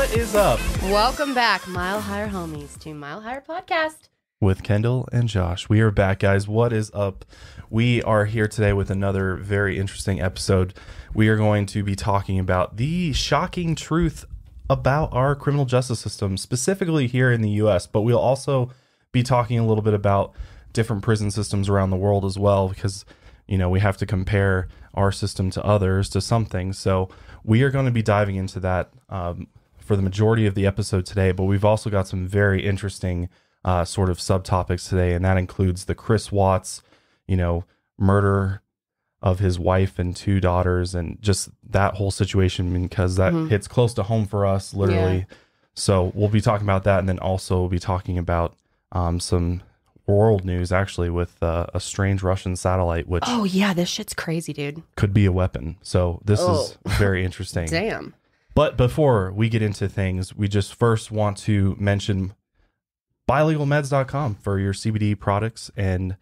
What is up Welcome back, Mile Higher homies, to Mile Higher Podcast. with Kendall and Josh? We are back, guys. What is up? We are here today with another very interesting episode. We are going to be talking about the shocking truth about our criminal justice system, specifically here in the US, but we'll also be talking a little bit about different prison systems around the world as well, because, you know, we have to compare our system to others to something. So we are going to be diving into that um, for the majority of the episode today, but we've also got some very interesting uh, sort of subtopics today, and that includes the Chris Watts, you know, murder of his wife and two daughters, and just that whole situation because that hits close to home for us, literally. So we'll be talking about that, and then also we'll be talking about um, some world news actually with uh, a strange Russian satellite, which Oh, yeah, this shit's crazy, dude. could be a weapon. So this is Oh. very interesting. Damn. But before we get into things, we just first want to mention buylegalmeds.com for your CBD products and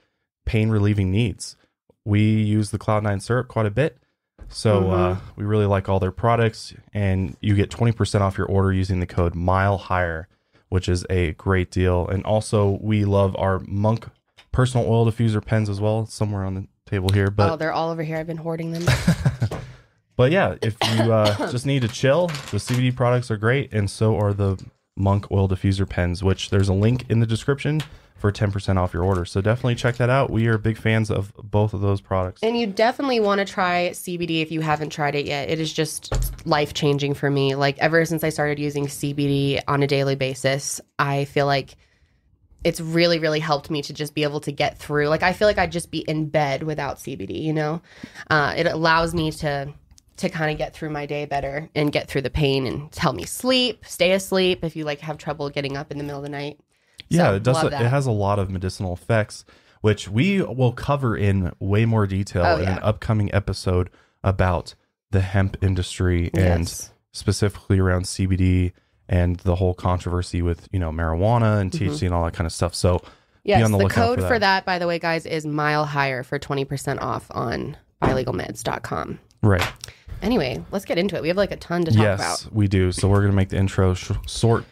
pain relieving needs. We use the Cloud9 syrup quite a bit. So uh, we really like all their products, and you get 20% off your order using the code Mile Higher, which is a great deal. And also, we love our Monk personal oil diffuser pens as well, somewhere on the table here. But oh, they're all over here. I've been hoarding them. but yeah, if you uh, just need to chill, the CBD products are great, and so are the Monk oil diffuser pens, which there's a link in the description for 10% off your order. So definitely check that out. We are big fans of both of those products. and you definitely want to try CBD if you haven't tried it yet. It is just life changing for me. Like, ever since I started using CBD on a daily basis, I feel like it's really, really helped me to just be able to get through. Like, I feel like I'd just be in bed without CBD, you know? Uh, it allows me to to kind of get through my day better and get through the pain and help me sleep, stay asleep if you like have trouble getting up in the middle of the night. yeah, So, it does. love It has a lot of medicinal effects, which we will cover in way more detail Oh, in an upcoming episode about the hemp industry and Yes. specifically around CBD and the whole controversy with you know marijuana and THC and all that kind of stuff. So Mm-hmm. Yes, on the the, lookout code for for that. that. by the way, guys, is mile higher for 20% off on buylegalmeds.com. right. Anyway, let's get into it. We have like a ton to talk yes, about. we do. So we're gonna make the intro sh- short,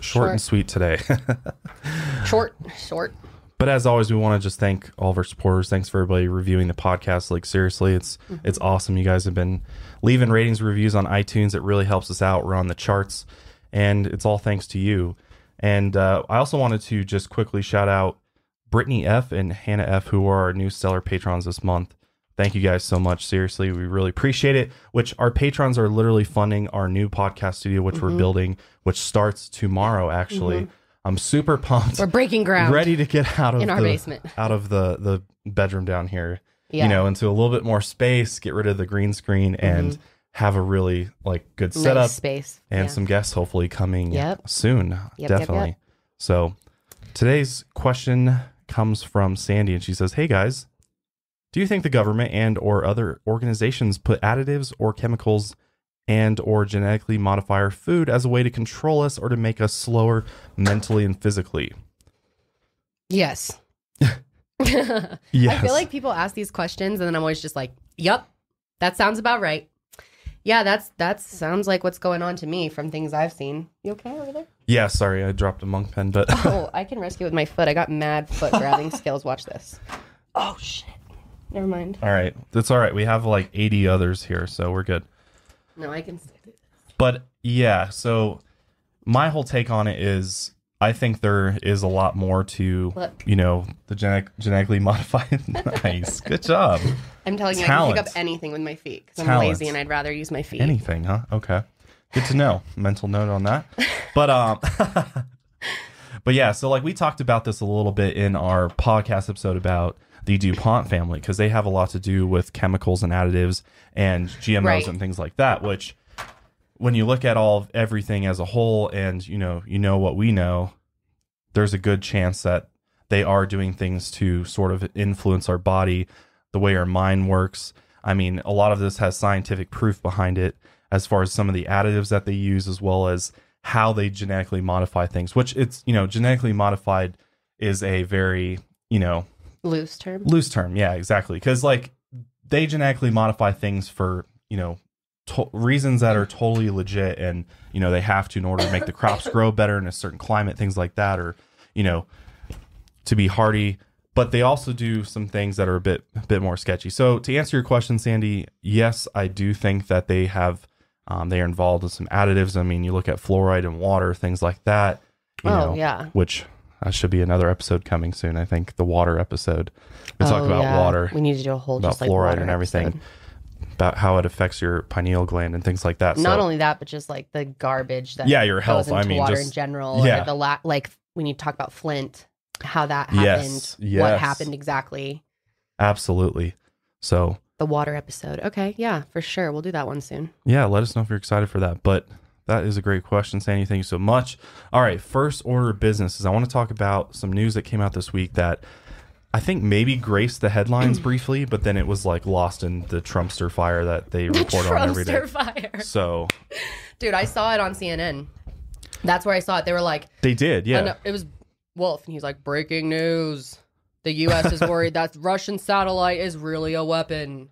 short and sweet today. Short, short. but as always, we want to just thank all of our supporters. Thanks for everybody reviewing the podcast. Like seriously, it's Mm-hmm. it's awesome. You guys have been leaving ratings, reviews on iTunes. It really helps us out. We're on the charts, and it's all thanks to you. And uh, I also wanted to just quickly shout out Brittany F and Hannah F, who are our new stellar patrons this month. Thank you guys so much. Seriously, we really appreciate it. Which our patrons are literally funding our new podcast studio, which Mm-hmm. we're building, which starts tomorrow. Actually, I'm super pumped We're breaking ground. ready to get out of In our the, basement. out of the the bedroom down here Yeah. you know into a little bit more space get rid of the green screen and have a really like good Mm-hmm. Nice setup space. and Yeah. some guests hopefully coming Yep. soon yep, definitely yep. so today's question comes from sandy and she says hey guys do you think the government and or other organizations put additives or chemicals and or genetically modify our food as a way to control us or to make us slower mentally and physically Yes. yes I feel like people ask these questions and then I'm always just like, "Yep. That sounds about right." Yeah, that's that sounds like what's going on to me from things I've seen. You okay over there? Yeah, sorry, I dropped a monk pen, but Oh, I can rescue with my foot. I got mad foot grabbing skills. Watch this. Oh shit. Never mind. all right, that's all right. We have like 80 others here, so we're good. No, I can stick it. But yeah, so my whole take on it is I think there is a lot more to, Look. you know, the genetic, genetically modified. nice, good job. I'm telling you, I can pick up anything with my feet because I'm Talent. lazy and I'd rather use my feet. Anything, huh? Okay, good to know. Mental note on that. But um, but yeah, so like we talked about this a little bit in our podcast episode about the DuPont family because they have a lot to do with chemicals and additives and GMOs Right. and things like that. Which, when you look at all of everything as a whole, and you know, you know what we know, there's a good chance that they are doing things to sort of influence our body, the way our mind works. I mean, a lot of this has scientific proof behind it as far as some of the additives that they use, as well as how they genetically modify things, which it's, you know, genetically modified is a very, you know, Loose term. loose term. Yeah, exactly. Because like they genetically modify things for, you know, to- reasons that are totally legit and you know they have to in order to make the crops grow better in a certain climate things like that or you know to be hardy but they also do some things that are a bit a bit more sketchy so to answer your question sandy yes i do think that they have um, they are involved in some additives i mean you look at fluoride in water things like that you Oh, know, yeah. which that should be another episode coming soon i think the water episode we talk Oh, about yeah. water We need to do a whole about just like fluoride water and everything episode. about how it affects your pineal gland and things like that Not so only that, but just like the garbage that Yeah, your health. I mean, water just- in general. yeah. The la- like we need to talk about Flint, how that happened, Yes, what happened exactly. absolutely so The water episode. Okay, yeah, for sure. We'll do that one soon. yeah let us know if you're excited for that but that is a great question sandy thank you so much all right first order of business is i want to talk about some news that came out this week that i think maybe graced the headlines briefly but then it was like lost in the trumpster fire that they report on every day Trumpster fire. so Dude, I saw it on CNN. That's where I saw it. They were like, they did yeah and it was Wolf, and he's like, breaking news. The U.S. is worried that Russian satellite is really a weapon.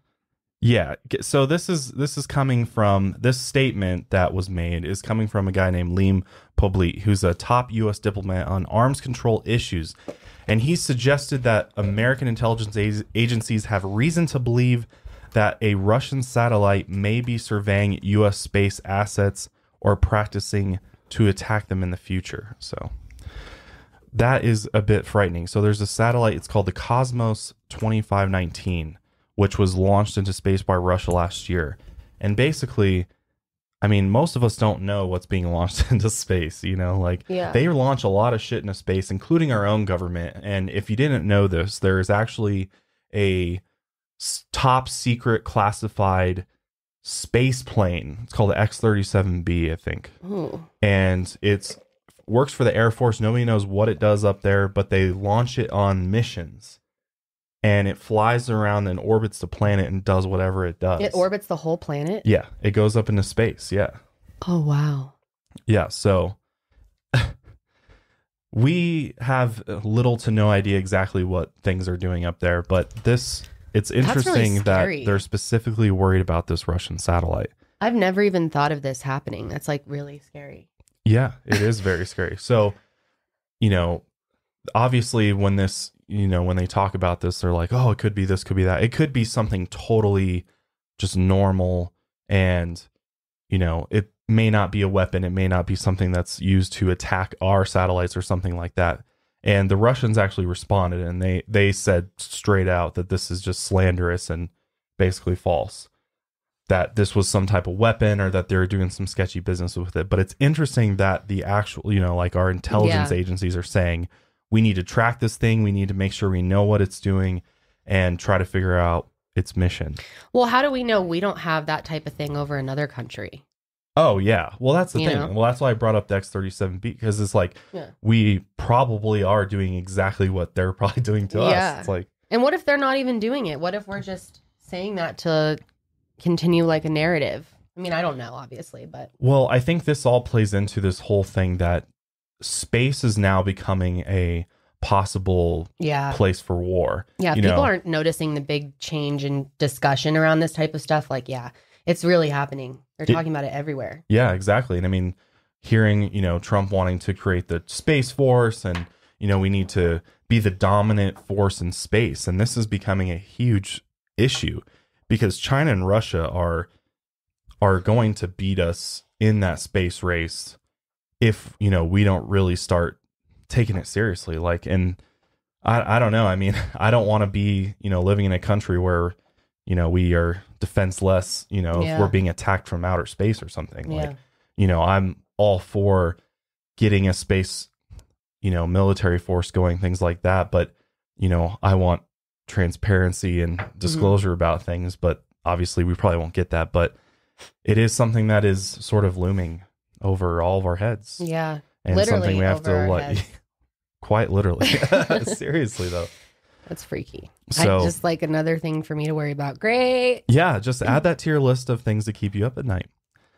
Yeah. So this is this is coming from this statement that was made is coming from a guy named Liam Poblete, who's a top U.S. diplomat on arms control issues, and he suggested that American intelligence agencies have reason to believe that a Russian satellite may be surveying U.S. space assets or practicing to attack them in the future. So that is a bit frightening. So there's a satellite, it's called the Cosmos 2519, which was launched into space by Russia last year. And basically, I mean, most of us don't know what's being launched into space, you know, like Yeah. they launch a lot of shit into space, including our own government. And if you didn't know this, there is actually a top secret classified space plane. It's called the X37B, I think Ooh. and it's works for the Air Force. Nobody knows what it does up there, but they launch it on missions. And it flies around and orbits the planet and does whatever it does. It orbits the whole planet. Yeah, it goes up into space. Yeah. Oh wow. Yeah, so we have little to no idea exactly what things are doing up there, but this it's really interesting that they're specifically worried about this Russian satellite. I've never even thought of this happening. That's like really scary. Yeah, it is very scary. So, you know, obviously when this, you know, when they talk about this, they're like, oh, it could be this, could be that. It could be something totally just normal and, you know, it may not be a weapon. It may not be something that's used to attack our satellites or something like that. And the Russians actually responded and they they said straight out that this is just slanderous and basically false that this was some type of weapon or that they're doing some sketchy business with it. But it's interesting that the actual, you know, like our intelligence Yeah. agencies are saying, we need to track this thing. We need to make sure we know what it's doing and try to figure out its mission. Well, how do we know we don't have that type of thing over another country? Oh, yeah. Well, that's the You thing. know? Well, that's why I brought up the X37B because it's like Yeah. we probably are doing exactly what they're probably doing to Yeah. us. It's like, And what if they're not even doing it? What if we're just saying that to continue like a narrative? I mean, I don't know, obviously, but Well, I think this all plays into this whole thing that space is now becoming a possible yeah. place for war. Yeah, you people know. aren't noticing the big change in discussion around this type of stuff. Like, yeah, it's really happening. They're It- talking about it everywhere. Yeah, exactly. And I mean, hearing, you know, Trump wanting to create the space force and, you know, we need to be the dominant force in space. And this is becoming a huge issue because China and Russia are are going to beat us in that space race if, you know, we don't really start taking it seriously. Like and I I don't know. I mean, I don't want to be, you know, living in a country where, you know, we are defenseless, you know, if we're being attacked from outer space or something. Yeah. Like you know, I'm all for getting a space, you know, military force going, things like that. But, you know, I want transparency and Mm-hmm. disclosure about things. But obviously, we probably won't get that. But it is something that is sort of looming over all of our heads. Yeah. and literally something we have to, like, quite literally. Seriously, though. That's freaky. So- I, just like another thing for me to worry about. Great. Yeah, just add that to your list of things to keep you up at night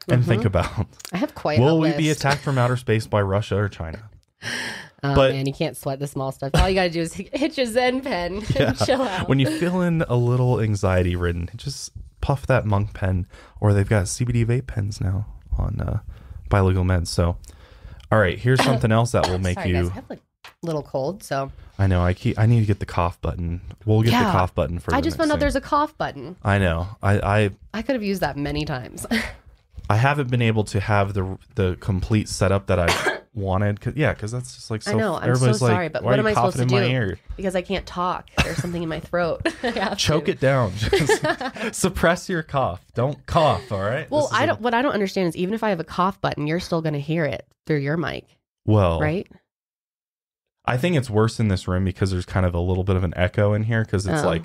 and Mhm. think about I have quite will we be attacked from outer space by Russia or China? Oh but- man, you can't sweat the small stuff. All you gotta do is hit your Zen pen Yeah. and chill out. when you feel in a little anxiety ridden, just puff that monk pen, or they've got CBD vape pens now on uh, buylegal meds. So, all right, here's something else that will make Sorry, you. guys. I have a little cold, so I know. I keep. I need to get the cough button. We'll get the cough button for. I just found out thing. there's a cough button. I know. I I I could have used that many times. I haven't been able to have the the complete setup that I wanted. Cause, yeah, because that's just like so. I know, I'm so like, sorry, but what am I supposed to my do?" ear? because I can't talk. There's something in my throat. Choke to. it down. Suppress your cough. Don't cough. All right. Well, I a- don't. What I don't understand is even if I have a cough button, you're still going to hear it through your mic, Well, right? I think it's worse in this room because there's kind of a little bit of an echo in here because it's Oh. like.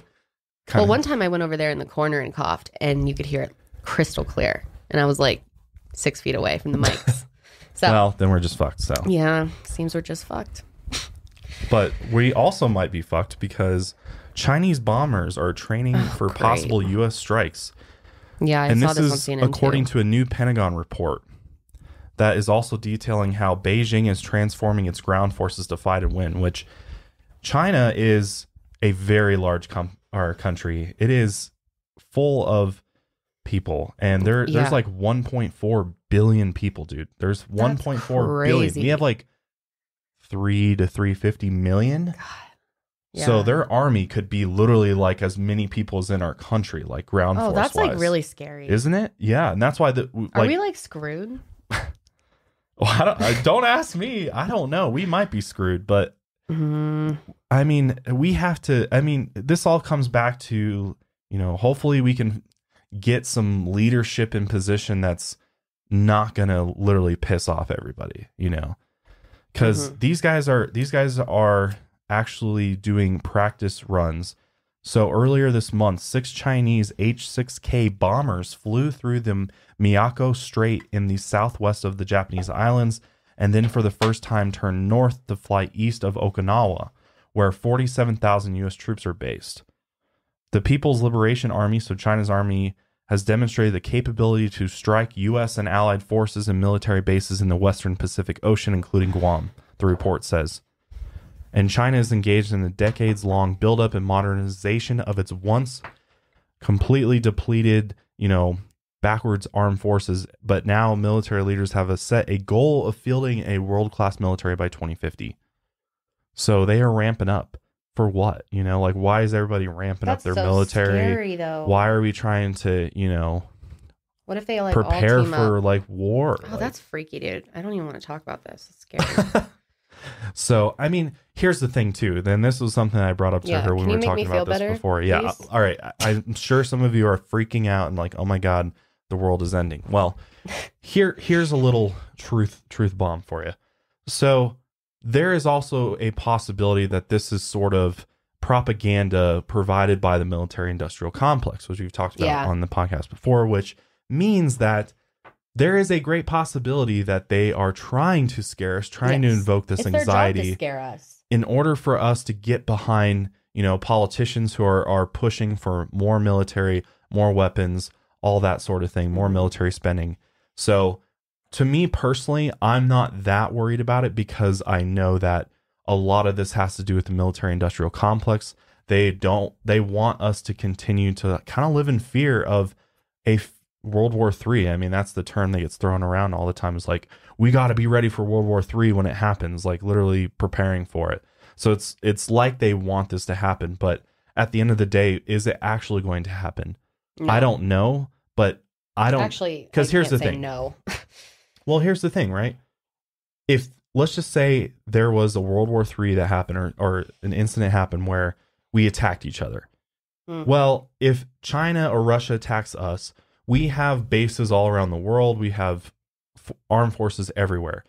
Kind Well, of, one time I went over there in the corner and coughed, and you could hear it crystal clear, and I was like six feet away from the mics. So Well, then we're just fucked. So, yeah, seems we're just fucked. but we also might be fucked because Chinese bombers are training oh, for Oh, great. possible U.S. strikes. Yeah, I and saw this this, is according too. to a new Pentagon report that is also detailing how Beijing is transforming its ground forces to fight and win. Which China is a very large com- country. It is full of people, and there Yeah. there's like 1.4 billion people, dude. There's 1.4 billion. We have like three to 350 million. Yeah. So their army could be literally like as many people as in our country, like ground oh, force. that's like really scary. Isn't it? Yeah, and that's why the like, Are we like screwed? well, I don't, I, don't ask me. I don't know. We might be screwed, but Mm, I mean, we have to. I mean, this all comes back to you know. Hopefully, we can get some leadership in position that's not gonna literally piss off everybody. You know, because mm-hmm. these guys are these guys are actually doing practice runs. So earlier this month, six Chinese H-6K bombers flew through the Miyako Strait in the southwest of the Japanese islands, and then for the first time turned north to fly east of Okinawa, where 47,000 U.S. troops are based. The People's Liberation Army, so China's army, has demonstrated the capability to strike U.S. and allied forces and military bases in the western Pacific Ocean, including Guam, the report says. And China is engaged in a decades long buildup and modernization of its once completely depleted, you know, backwards armed forces. But now military leaders have a set a goal of fielding a world class military by 2050. So they are ramping up for what? You know, like why is everybody ramping up their military? Scary, though. Why are we trying to, you know, What if they like all prepare team for up? like war? Oh, Like- that's freaky, dude. I don't even want to talk about this. It's scary. So, I mean, here's the thing too. Then this was something I brought up to Yeah, her when we you were talking about this better, before. Yeah. All right. I- I'm sure some of you are freaking out and like, "Oh my god, the world is ending." Well, here here's a little truth truth bomb for you. So, there is also a possibility that this is sort of propaganda provided by the military industrial complex, which we've talked about Yeah. on the podcast before, which means that there is a great possibility that they are trying to scare us, trying to invoke this it's anxiety scare us. in order for us to get behind, you know, politicians who are, are pushing for more military, more weapons, all that sort of thing, more mm-hmm. military spending. So, to me personally, I'm not that worried about it because I know that a lot of this has to do with the military industrial complex. They don't, they want us to continue to kind of live in fear of a f- World War III. I mean, that's the term that gets thrown around all the time. Is like we got to be ready for World War III when it happens, like literally preparing for it. So it's it's like they want this to happen, but at the end of the day, is it actually going to happen? No. I don't know, but I don't. actually, because here's the thing. No. Well, here's the thing, right? If let's just say there was a World War Three that happened, or or an incident happened where we attacked each other. Hmm. Well, if China or Russia attacks us, we have bases all around the world. We have f- armed forces everywhere.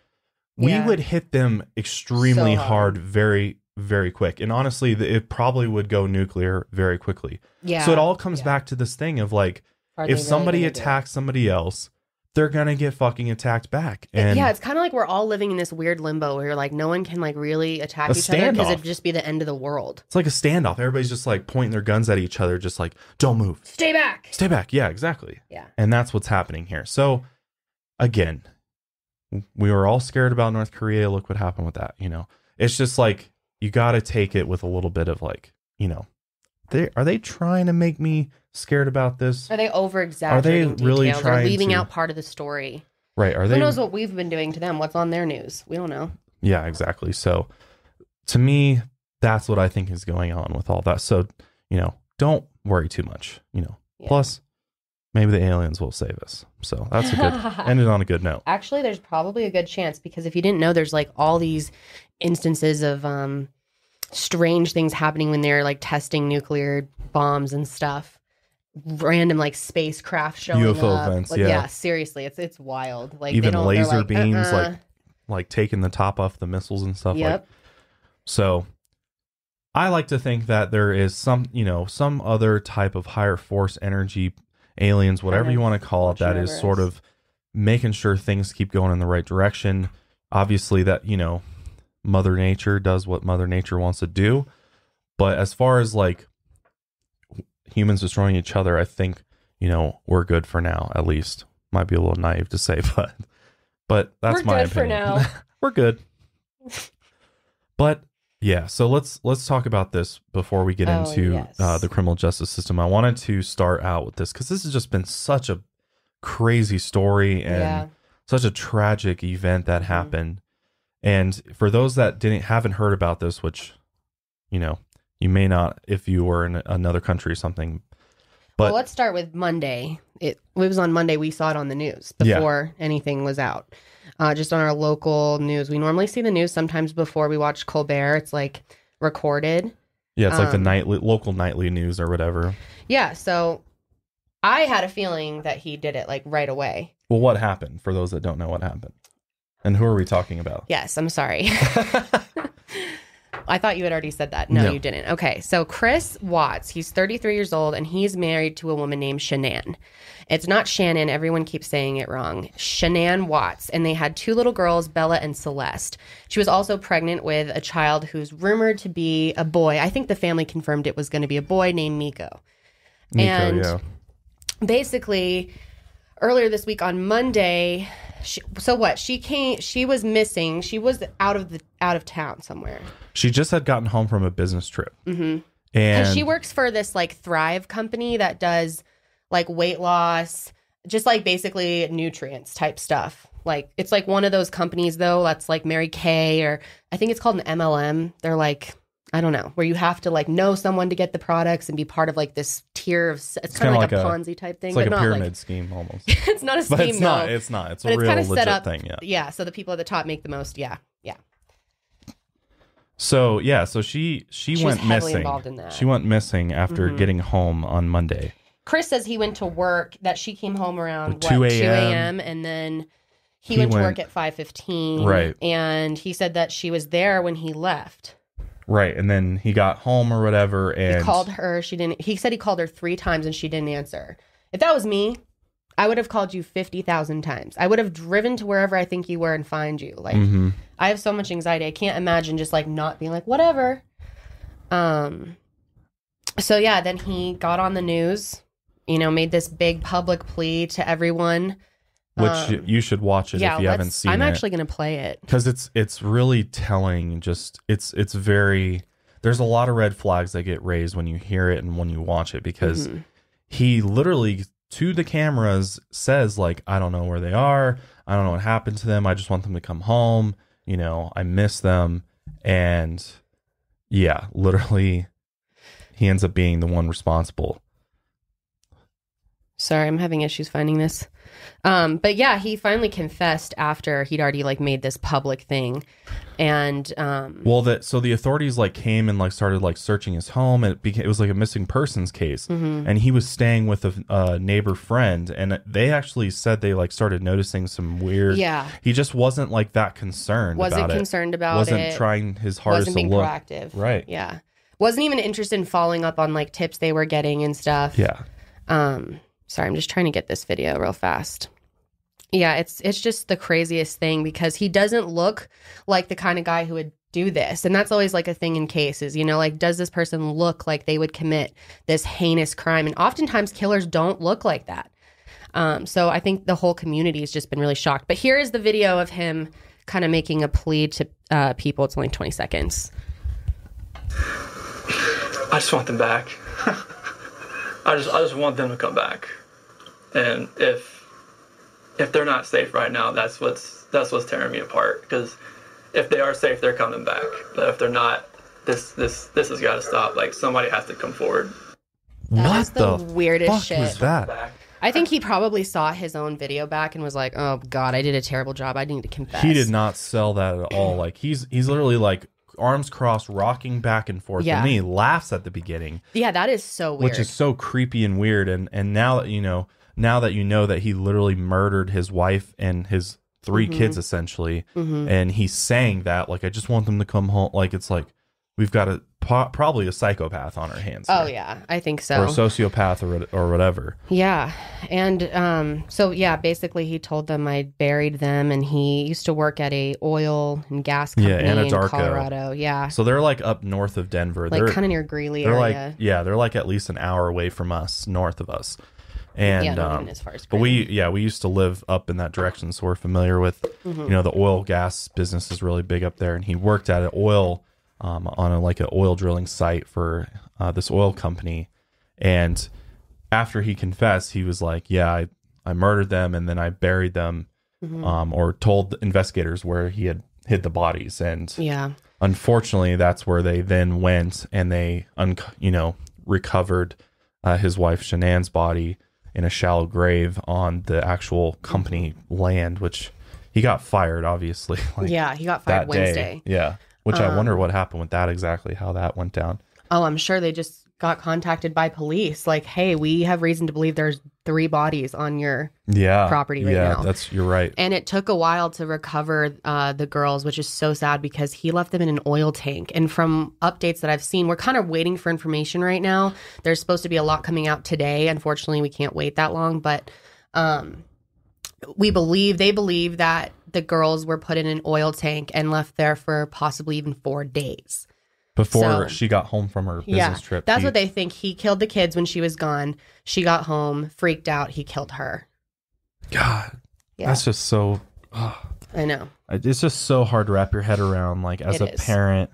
We Yeah. would hit them extremely So hard, hard. very, very quick. And honestly, it probably would go nuclear very quickly. yeah. so it all comes yeah. back to this thing of like, Are if really somebody gonna do it? attacks somebody else, they're gonna get fucking attacked back. And yeah, it's kind of like we're all living in this weird limbo where you're like no one can like really attack each other because it'd just be the end of the world. It's like a standoff. Everybody's just like pointing their guns at each other, just like, don't move. Stay back. Stay back. Yeah, exactly. Yeah. And that's what's happening here. So, again, we were all scared about North Korea. Look what happened with that. You know, it's just like you got to take it with a little bit of like, you know, they are they trying to make me scared about this? Are they over exaggerating Are they really details or leaving to- out part of the story? Right? Are they? Who knows what we've been doing to them? What's on their news? We don't know. Yeah, exactly. So to me, that's what I think is going on with all that. So, you know, don't worry too much, you know. Yeah. Plus, maybe the aliens will save us. So that's a good ended on a good note. Actually, there's probably a good chance because if you didn't know, there's like all these instances of um, strange things happening when they're like testing nuclear bombs and stuff. Random like spacecraft showing UFO up. events, Like, yeah. seriously, it's it's wild. Like Even laser like, beams, uh-uh. like like taking the top off the missiles and stuff like yep. So I like to think that there is some, you know, some other type of higher force energy, aliens, whatever you want to call it, that is sort of making sure things keep going in the right direction. Obviously, that, you know, Mother Nature does what Mother Nature wants to do. But as far as like humans destroying each other, I think, you know, we're good for now, at least. Might be a little naive to say, but but that's We're my good for now. we're good. But yeah, so let's let's talk about this before we get Oh, into yes. uh, the criminal justice system. I wanted to start out with this because this has just been such a crazy story and Yeah. such a tragic event that Mm-hmm. happened. And for those that didn't haven't heard about this, which you know you may not if you were in another country or something, but well, let's start with Monday. It, it was on Monday. We saw it on the news Yeah. before anything was out. Uh, just on our local news. We normally see the news sometimes before we watch Colbert. It's like recorded. yeah, it's like the um, nightly local nightly news or whatever. Yeah. So I had a feeling that he did it like right away. Well, what happened for those that don't know what happened, and who are we talking about? Yes. I'm sorry. I thought you had already said that. No, No. you didn't. Okay. So Chris Watts, he's 33 years old and he's married to a woman named Shanann. It's not Shannon. Everyone keeps saying it wrong. Shanann Watts. And they had two little girls, Bella and Celeste. She was also pregnant with a child who's rumored to be a boy. I think the family confirmed it was going to be a boy named Miko. Nico, And- yeah. basically earlier this week on Monday. She, so what? She came. She was missing. She was out of the out of town somewhere. She just had gotten home from a business trip, Mm-hmm. and And she works for this like Thrive company that does like weight loss, just like basically nutrients type stuff. Like it's like one of those companies though that's like Mary Kay or I think it's called an MLM. They're like I don't know where you have to like know someone to get the products and be part of like this tier of. It's, kind kinda like, like a, Ponzi type thing, it's like but a pyramid scheme almost. it's not a scheme. But it's not. It's not. It's a it's real kinda legit set up- thing. Yeah. yeah. So the people at the top make the most. Yeah. So yeah. So she she, She went missing. involved in that. She went missing after Mhm. getting home on Monday. Chris says he went to work. That she came home around 2 what, 2 a.m., and then he, he went, to work at 5:15. Right. And he said that she was there when he left. Right, and then he got home or whatever, and He called her. She didn't. He said he called her three times and she didn't answer. If that was me, I would have called you fifty thousand times. I would have driven to wherever I think you were and find you. Like Mhm. I have so much anxiety. I can't imagine just like not being like whatever. Um. So yeah, then he got on the news. You know, made this big public plea to everyone. which um, you should watch it yeah, if you haven't seen I'm it. actually gonna play it. because it's it's really telling just it's it's very there's a lot of red flags that get raised when you hear it and when you watch it because Mhm. he literally to the cameras says like i don't know where they are i don't know what happened to them i just want them to come home you know i miss them and yeah literally he ends up being the one responsible Sorry, I'm having issues finding this. Um, but yeah, he finally confessed after he'd already like made this public thing, and um, well that so the authorities like came and like started like searching his home. And it became it was like a missing persons case. Mhm. and he was staying with a, a neighbor friend. And they actually said they like started noticing some weird yeah, he just wasn't like that concerned wasn't about concerned it about wasn't it. trying his hardest wasn't to being look. proactive. right. Yeah, wasn't even interested in following up on like tips they were getting and stuff. yeah. Um, sorry, I'm just trying to get this video real fast. Yeah, it's it's just the craziest thing because he doesn't look like the kind of guy who would do this. And that's always like a thing in cases, you know, like does this person look like they would commit this heinous crime? And oftentimes killers don't look like that. Um, so I think the whole community has just been really shocked. But here is the video of him kind of making a plea to uh, people. It's only 20 seconds. I just want them back. I just I just want them to come back, and if if they're not safe right now, that's what's that's what's tearing me apart. Because if they are safe, they're coming back. But if they're not, this this this has got to stop. Like somebody has to come forward. That what is the, the, weirdest fuck shit. was that? I think he probably saw his own video back and was like, "Oh God, I did a terrible job. I need to confess." He did not sell that at all. Like he's he's literally like arms crossed, rocking back and forth. Yeah. And then he laughs at the beginning, Yeah, that is so weird. which is so creepy and weird. And and now that you know, now that you know that he literally murdered his wife and his 3 Mm-hmm. kids essentially, Mhm. and he's saying that like I just want them to come home. Like it's like we've got a po- probably a psychopath on our hands. Oh here. yeah, I think Or so. a sociopath or or whatever. Yeah. And um so yeah, basically he told them I buried them and he used to work at a oil and gas company Yeah, company in Anadarko. Colorado. Yeah. So they're like up north of Denver. Like they're kind of near Greeley they're area. like yeah, they're like at least an hour away from us, north of us. And yeah, um, as far as but we yeah, we used to live up in that direction, so we're familiar with Mm-hmm. you know the oil gas business is really big up there. And he worked at an oil um, on a like an oil drilling site for uh, this oil company. And after he confessed, he was like, "Yeah, I I murdered them and then I buried them." Mm-hmm. Um, or told the investigators where he had hid the bodies, and Yeah. unfortunately that's where they then went and they un- you know recovered uh, his wife Shanann's body in a shallow grave on the actual company land which he got fired obviously like yeah, he got fired Wednesday. Um, day yeah which i wonder what happened with that exactly how that went down Oh, I'm sure they just got contacted by police like, "Hey, we have reason to believe there's three bodies on your yeah Property right yeah now. that's you're right And it took a while to recover uh, the girls, which is so sad because he left them in an oil tank. And from updates that I've seen, we're kind of waiting for information right now. There's supposed to be a lot coming out today. Unfortunately, we can't wait that long, but um, we believe they believe that the girls were put in an oil tank and left there for possibly even four days. Before So- she got home from her business yeah, trip that's he- what they think. He killed the kids when she was gone. She got home, freaked out. He killed her. god Yeah, that's just so I know. it's just so hard to wrap your head around like as It a is. parent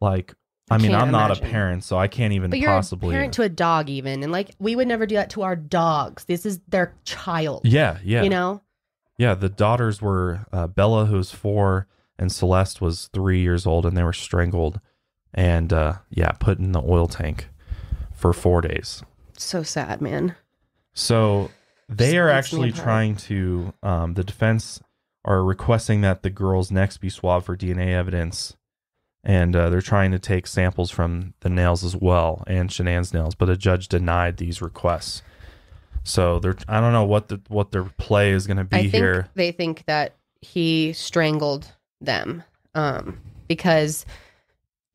like i mean i'm not a parent so i can't even But you're possibly a parent to a dog, even, and like we would never do that to our dogs. This is their child. yeah yeah You know. yeah the daughters were uh, bella who was four and celeste was three years old and they were strangled and uh yeah put in the oil tank for four days So sad, man. So they Just are actually trying to, um, the defense are requesting that the girls' necks be swabbed for DNA evidence. And uh, they're trying to take samples from the nails as well and Shanann's nails, but a judge denied these requests. So they're, I don't know what the what their play is going to be I think here. they think that he strangled them um, because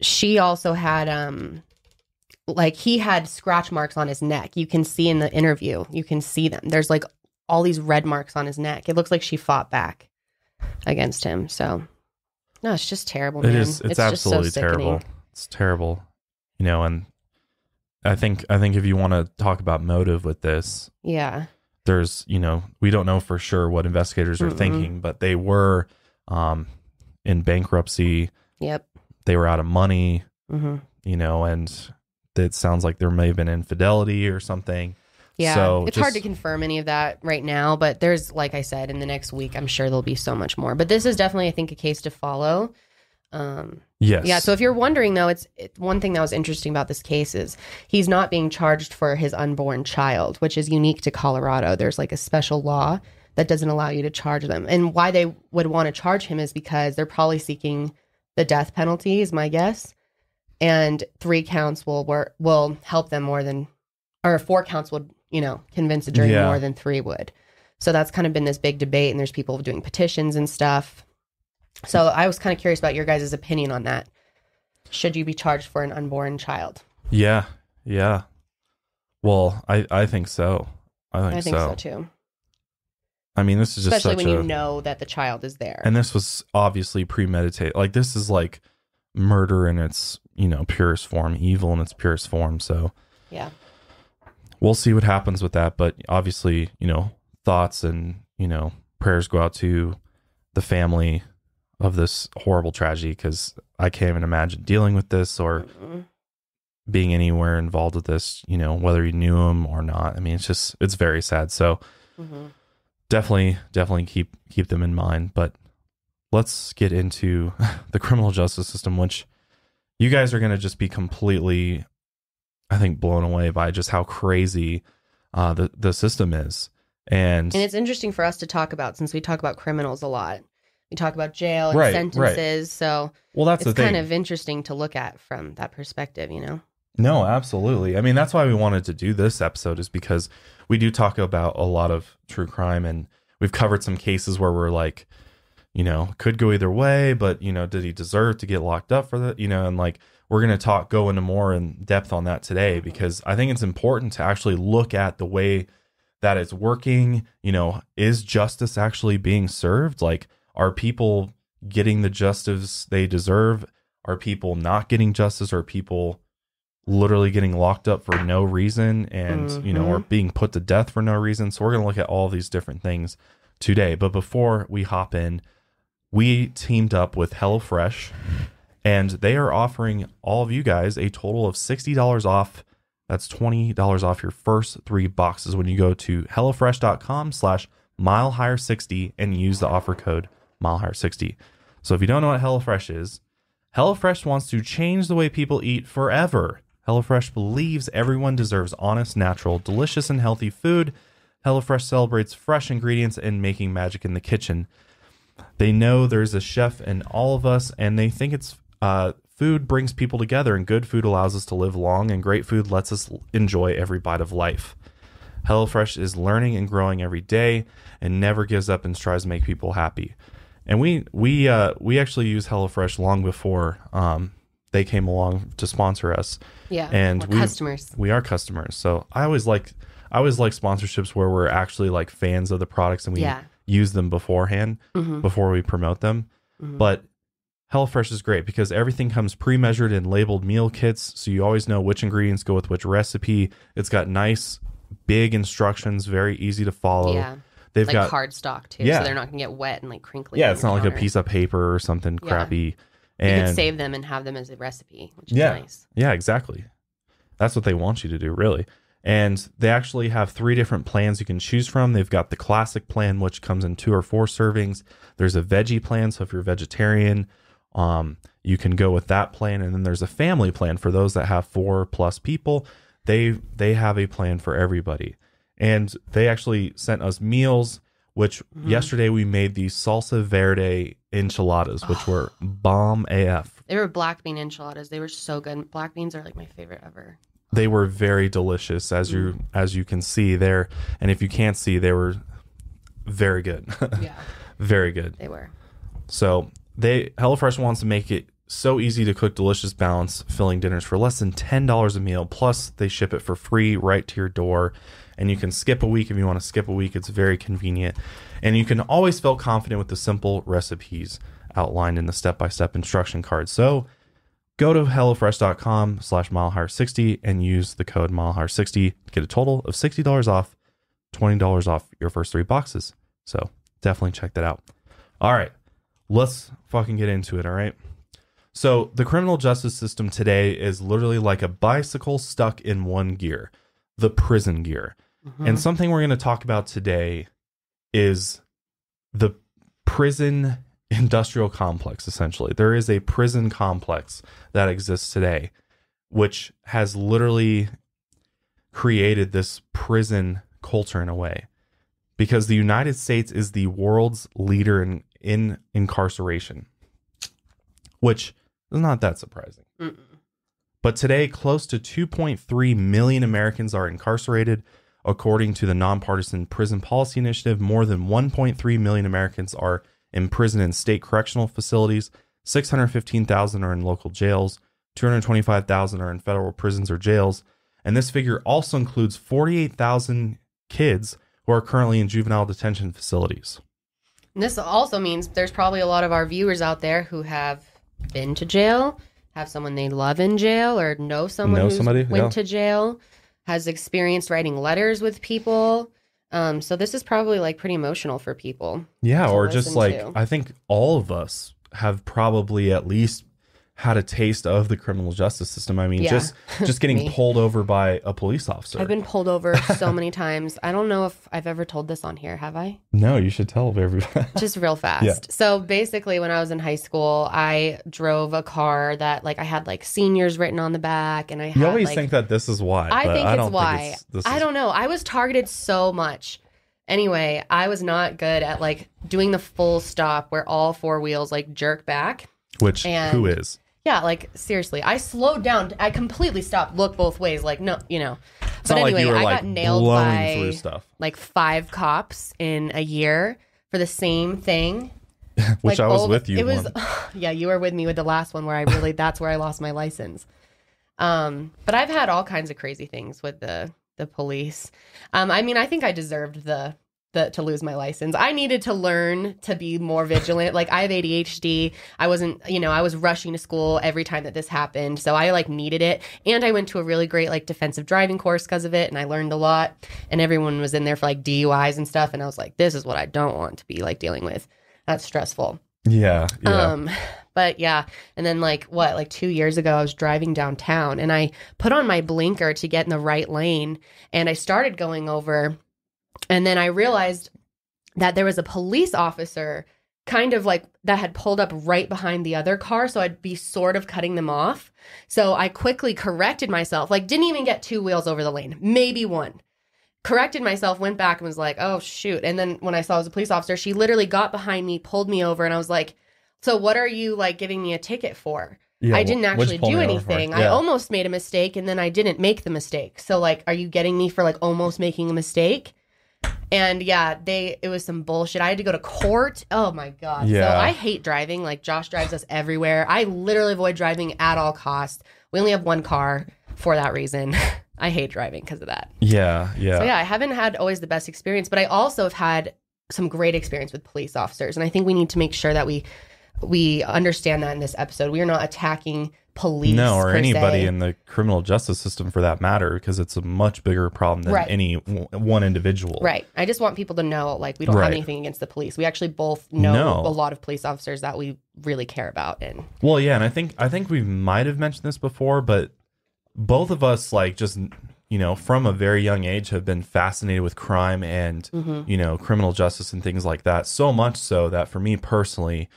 she also had um, like he had scratch marks on his neck. You can see in the interview. You can see them. There's like all these red marks on his neck. It looks like she fought back against him. So no, it's just terrible. It Man. is. It's, just so absolutely terrible. sickening. It's terrible, you know. And I think I think if you want to talk about motive with this, Yeah. there's you know we don't know for sure what investigators are Mm-mm. thinking but they were um in bankruptcy Yep. They were out of money hmm you know and it sounds like there may have been infidelity or something Yeah, So it's hard to confirm any of that right now, but there's, like I said, in the next week, I'm sure there'll be so much more. But this is definitely, I think, a case to follow. Um, yes yeah. So if you're wondering, though, it's it, one thing that was interesting about this case is he's not being charged for his unborn child, which is unique to Colorado. There's like a special law that doesn't allow you to charge them, and why they would want to charge him is because they're probably seeking the death penalty, is my guess, and three counts will work will help them more than, or four counts would you know convince a jury Yeah. more than three would. So that's kind of been this big debate, and there's people doing petitions and stuff. So I was kind of curious about your guys' opinion on that. Should you be charged for an unborn child? yeah yeah well i i think so i think, I think so. so, too. I mean this is just Especially when a you know that the child is there. and this was obviously premeditated like this is like murder in its you know purest form evil in its purest form so yeah. we'll see what happens with that but obviously you know thoughts and you know prayers go out to the family of this horrible tragedy because i can't even imagine dealing with this or Mhm. being anywhere involved with this, you know, whether you knew him or not. I mean, it's just it's very sad. So Mhm. Definitely definitely keep keep them in mind, but let's get into the criminal justice system which you guys are going to just be completely I think blown away by just how crazy uh the the system is. And, And it's interesting for us to talk about since we talk about criminals a lot. We talk about jail and Right, right. sentences, so well that's it's the thing. kind of interesting to look at from that perspective, you know. No, absolutely. I mean, that's why we wanted to do this episode is because we do talk about a lot of true crime and we've covered some cases where we're like, you know, could go either way, but you know, did he deserve to get locked up for that? You know, and like we're going to talk go into more in depth on that today because I think it's important to actually look at the way that it's working, you know, is justice actually being served? Like are people getting the justice they deserve? Are people not getting justice? Are people literally getting locked up for no reason and you know or mm-hmm. being put to death for no reason. So we're going to look at all these different things today. But before we hop in we teamed up with HelloFresh and they are offering all of you guys a total of $60 off. That's $20 off your first three boxes when you go to hellofresh.com slash milehigher60 and use the offer code milehigher60 so if you don't know what HelloFresh is HelloFresh wants to change the way people eat forever. HelloFresh believes everyone deserves honest, natural, delicious, and healthy food. HelloFresh celebrates fresh ingredients and making magic in the kitchen. They know there's a chef in all of us, and they think it's uh, food brings people together, and good food allows us to live long, and great food lets us enjoy every bite of life. HelloFresh is learning and growing every day, and never gives up and strives to make people happy. And we we uh, we actually use HelloFresh long before um, they came along to sponsor us. Yeah. And we're we- customers. We are customers, so I always like I always like sponsorships where we're actually like fans of the products and we Yeah. use them beforehand Mhm. before we promote them. Mhm. But HelloFresh is great because everything comes pre-measured and labeled meal kits, so you always know which ingredients go with which recipe. It's got nice, big instructions, very easy to follow. Yeah. They've like got card stock too, Yeah. so they're not gonna get wet and like crinkly. yeah, it's not like a piece of paper or something Yeah. crappy. You And could save them and have them as a recipe, which is Yeah. nice. Yeah, exactly. That's what they want you to do, really. And they actually have three different plans you can choose from. They've got the classic plan, which comes in two or four servings. There's a veggie plan, so if you're vegetarian, um, you can go with that plan. And then there's a family plan for those that have four plus people. They they have a plan for everybody. And they actually sent us meals, which mm-hmm. yesterday we made these salsa verde enchiladas, which were bomb AF. They were black bean enchiladas. They were so good. Black beans are like my favorite ever. they were very delicious as you mm. as you can see there and if you can't see they were very good Yeah, very good they were. so they HelloFresh wants to make it so easy to cook delicious balanced filling dinners for less than $10 a meal plus they ship it for free right to your door and you can skip a week if you want to skip a week it's very convenient. And you can always feel confident with the simple recipes outlined in the step-by-step instruction card. So go to hellofresh.com slash milehigher60 and use the code milehigher60 to get a total of $60 off $20 off your first three boxes. So definitely check that out. All right let's fucking get into it all right? So the criminal justice system today is literally like a bicycle stuck in one gear the prison gear and mm-hmm. something we're going to talk about today is the prison industrial complex essentially there is a prison complex that exists today which has literally created this prison culture in a way because the united states is the world's leader in, in incarceration which is not that surprising Mm-mm. but today, close to 2.3 million Americans are incarcerated. According to the Nonpartisan Prison Policy Initiative, more than 1.3 million Americans are imprisoned in state correctional facilities, 615,000 are in local jails, 225,000 are in federal prisons or jails, and this figure also includes 48,000 kids who are currently in juvenile detention facilities. And this also means there's probably a lot of our viewers out there who have been to jail, have someone they love in jail, or know someone Know who somebody, went yeah. to jail, has experienced writing letters with people. Um, so this is probably like pretty emotional for people. Yeah, or just like to. I think all of us have probably at least had a taste of the criminal justice system. I mean, Yeah. just just getting pulled over by a police officer. I've been pulled over so many times. I don't know if I've ever told this on here, have I? no, you should tell everybody. Just real fast. Yeah. So basically, when I was in high school, I drove a car that like I had like seniors written on the back, and I had you always like, think that this is why. I think I it's why. Think it's, I don't know. I was targeted so much. Anyway, I was not good at like doing the full stop where all four wheels like jerk back. Which and- who is? Yeah, like seriously, I slowed down. I completely stopped, look both ways, like no, you know. It's but anyway, like I like got nailed by like five cops in a year for the same thing. which Like, I was all- with you. It was yeah, you were with me with the last one where I really that's where I lost my license. Um, but I've had all kinds of crazy things with the the police. Um, I mean, I think I deserved the the to lose my license. I needed to learn to be more vigilant. like I have ADHD. I wasn't, you know, I was rushing to school every time that this happened. So I like needed it. And I went to a really great like defensive driving course because of it and I learned a lot. And everyone was in there for like DUIs and stuff and I was like this is what I don't want to be like dealing with. That's stressful. yeah, yeah. Um, but yeah, and then like what, like two years ago, I was driving downtown and I put on my blinker to get in the right lane, and I started going over, and then I realized that there was a police officer kind of like that had pulled up right behind the other car so I'd be sort of cutting them off. So I quickly corrected myself, like didn't even get two wheels over the lane, maybe one. Corrected myself, went back and was like, "Oh shoot." And then when I saw it was a police officer, she literally got behind me, pulled me over and I was like, "So what are you like giving me a ticket for?" Yeah, I didn't wh- what'd you actually do me over for? anything. I almost made a mistake and then I didn't make the mistake. So like are you getting me for like almost making a mistake? And yeah, they it was some bullshit. I had to go to court. Oh my god. Yeah. So I hate driving. Like Josh drives us everywhere. I literally avoid driving at all costs. We only have one car for that reason. I hate driving because of that. yeah, yeah. So yeah, I haven't had always the best experience, but I also have had some great experience with police officers, and I think we need to make sure that we we understand that in this episode. We are not attacking police, no, or anybody se. in the criminal justice system for that matter, because it's a much bigger problem than Right. any w- one individual. Right. I just want people to know, like, we don't Right. have anything against the police. We actually both know No. a lot of police officers that we really care about, and Well, yeah, and I think I think we might have mentioned this before, but both of us like just you know from a very young age have been fascinated with crime and Mm-hmm. you know criminal justice and things like that. So much so that for me personally,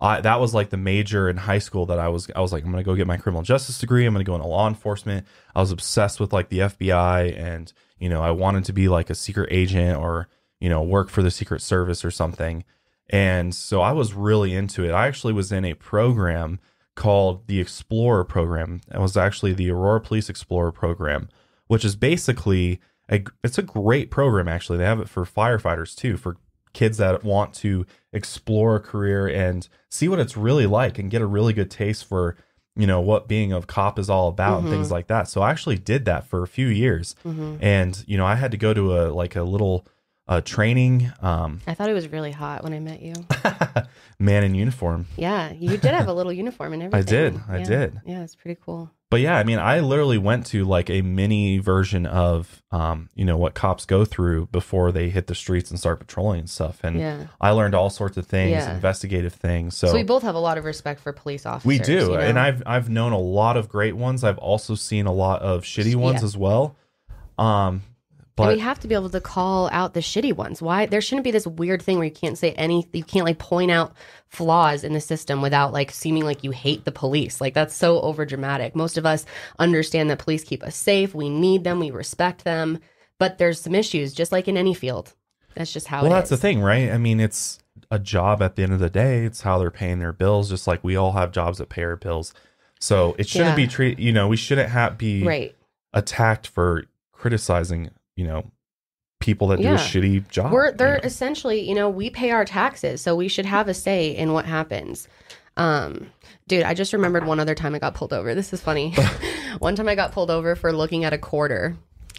I that was like the major in high school that I was I was like I'm gonna go get my criminal justice degree. I'm gonna go into law enforcement. I was obsessed with like the FBI and you know I wanted to be like a secret agent or you know work for the Secret Service or something. And so I was really into it. I actually was in a program called the Explorer program. It was actually the Aurora Police Explorer program, which is basically a it's a great program actually. They have it for firefighters too, for kids that want to explore a career and see what it's really like and get a really good taste for, you know, what being a cop is all about and things like that. So I actually did that for a few years. And, you know, I had to go to a like a little uh, training um, I thought it was really hot when I met you. man in uniform. yeah, you did have a little uniform and everything. I did, I Yeah. did. Yeah, it's pretty cool. But yeah, I mean, I literally went to like a mini version of, um, you know, what cops go through before they hit the streets and start patrolling and stuff. And Yeah. I learned all sorts of things, Yeah. investigative things. So, So we both have a lot of respect for police officers. we do, you know? and I've I've known a lot of great ones. I've also seen a lot of shitty ones as well. Um, and we have to be able to call out the shitty ones. Why there shouldn't be this weird thing where you can't say any, you can't like point out flaws in the system without like seeming like you hate the police. Like that's so over dramatic. Most of us understand that police keep us safe. We need them. We respect them. But there's some issues, just like in any field. That's just how well, that's the thing, right? I mean, it's a job at the end of the day. It's how they're paying their bills, just like we all have jobs that pay our bills. So it shouldn't Yeah. be treated. You know, we shouldn't have be Right. attacked for criticizing, you know, people that do a shitty job. We're they're know? essentially, you know, we pay our taxes, so we should have a say in what happens. Um, dude, I just remembered one other time I got pulled over. This is funny. one time I got pulled over for looking at a quarter.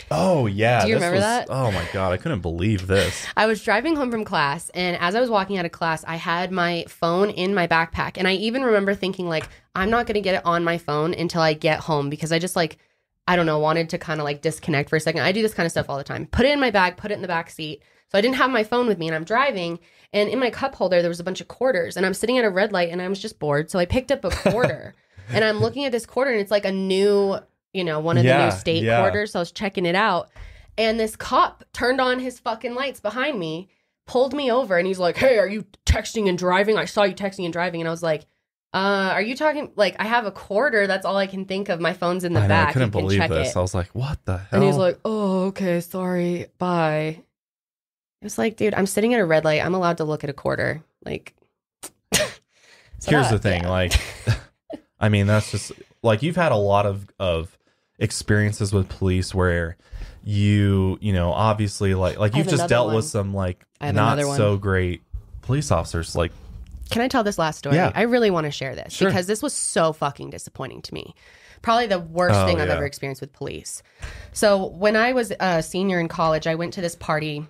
Oh yeah. Do you this remember was- that? Oh my god, I couldn't believe this. I was driving home from class, and as I was walking out of class, I had my phone in my backpack. And I even remember thinking, like, I'm not going to get it on my phone until I get home because I just, like, I don't know, wanted to kind of like disconnect for a second. I do this kind of stuff all the time. Put it in my bag, put it in the back seat. So I didn't have my phone with me, and I'm driving. And in my cup holder, there was a bunch of quarters, and I'm sitting at a red light, and I was just bored. So I picked up a quarter. and I'm looking at this quarter and it's like a new, you know, one of the new state yeah. quarters. So I was checking it out. And this cop turned on his fucking lights behind me, pulled me over, and he's like, Hey, are you texting and driving? I saw you texting and driving. And I was like, uh, are you talking like I have a quarter? That's all I can think of. My phone's in the I, know, back. I couldn't you can believe check this. It. I was like, what the hell? And he's like, "Oh, okay, sorry, bye." It was like, dude, I'm sitting at a red light. I'm allowed to look at a quarter. Like, shut here's the thing Yeah. like i mean that's just like you've had a lot of of experiences with police where you you know obviously like like you've just dealt one. with some like not so great police officers like Can I tell this last story? Yeah. I really want to share this Sure. because this was so fucking disappointing to me. Probably the worst Oh, thing I've ever experienced with police. So when I was a senior in college, I went to this party.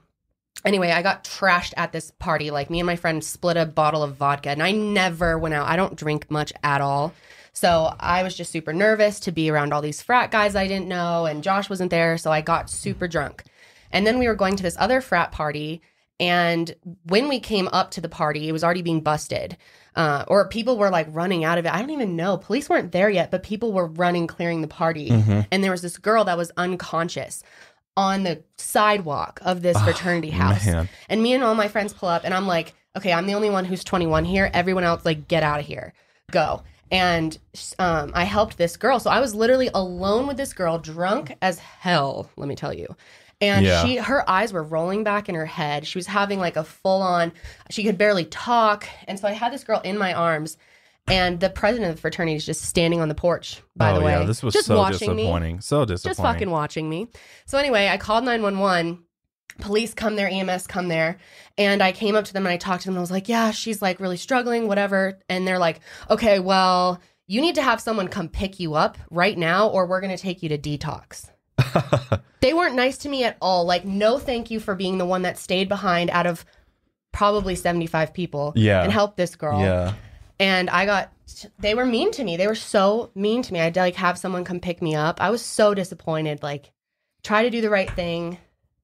Anyway, I got trashed at this party. Like me and my friend split a bottle of vodka, and I never went out. I don't drink much at all. So I was just super nervous to be around all these frat guys I didn't know, and Josh wasn't there. So I got super drunk. And then we were going to this other frat party. And when we came up to the party, it was already being busted. Uh, or people were like running out of it. I don't even know. Police weren't there yet, but people were running, clearing the party. Mm-hmm. And there was this girl that was unconscious on the sidewalk of this fraternity house. man And me and all my friends pull up, and I'm like, okay, I'm the only one who's 21 here. Everyone else, like, get out of here, go. And um, I helped this girl. So I was literally alone with this girl, drunk as hell, let me tell you. And Yeah. she, her eyes were rolling back in her head. She was having like a full on, she could barely talk. And so I had this girl in my arms, and the president of the fraternity is just standing on the porch, by oh the way. yeah this was just so watching me so disappointing just fucking watching me. So anyway, I called 911. Police come there, EMS come there, and I came up to them and I talked to them. And I was like, "Yeah, she's like really struggling, whatever." And they're like, "Okay, well, you need to have someone come pick you up right now, or we're gonna take you to detox." they weren't nice to me at all. Like, no, thank you for being the one that stayed behind out of probably seventy-five people, Yeah. and helped this girl yeah and I got they were mean to me. They were so mean to me. I had to like have someone come pick me up. I was so disappointed. Like try to do the right thing.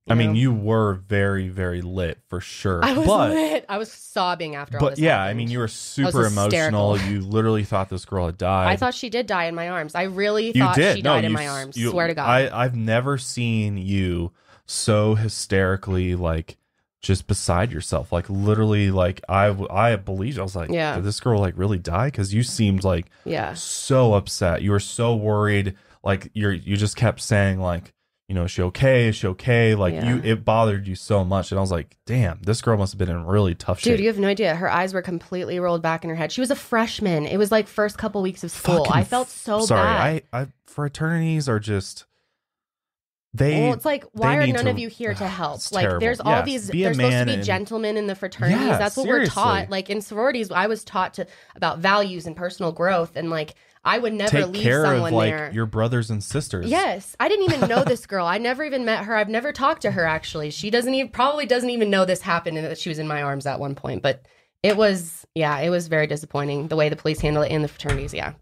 I mean you were very very lit for sure I was but lit. I was sobbing after all but this. yeah i mean you were super emotional you literally thought this girl had died I thought she did die in my arms. I really you thought did she no died in my arms. you- Swear to God. I, i've never seen you so hysterically like just beside yourself like literally like i i believed i was like Yeah. did this girl like really die because you seemed like yeah. so upset you were so worried like you're you just kept saying like you know is she okay is she okay like Yeah. you it bothered you so much and i was like damn this girl must have been in really tough shape Dude, you have no idea. Her eyes were completely rolled back in her head. She was a freshman. It was like first couple weeks of school. Fucking I felt so sorry bad. i i fraternities are just they well, it's like why are none to- of you here to help? Like terrible. there's all Yes, these there's supposed to be gentlemen in the fraternities. Yeah, That's what seriously. we're taught. Like in sororities, I was taught to about values and personal growth and like I would never take leave care of someone like there. your brothers and sisters Yes, I didn't even know this girl. I never even met her. I've never talked to her actually. She doesn't even probably doesn't even know this happened and that she was in my arms at one point. But it was yeah, it was very disappointing the way the police handle it in the fraternities. Yeah,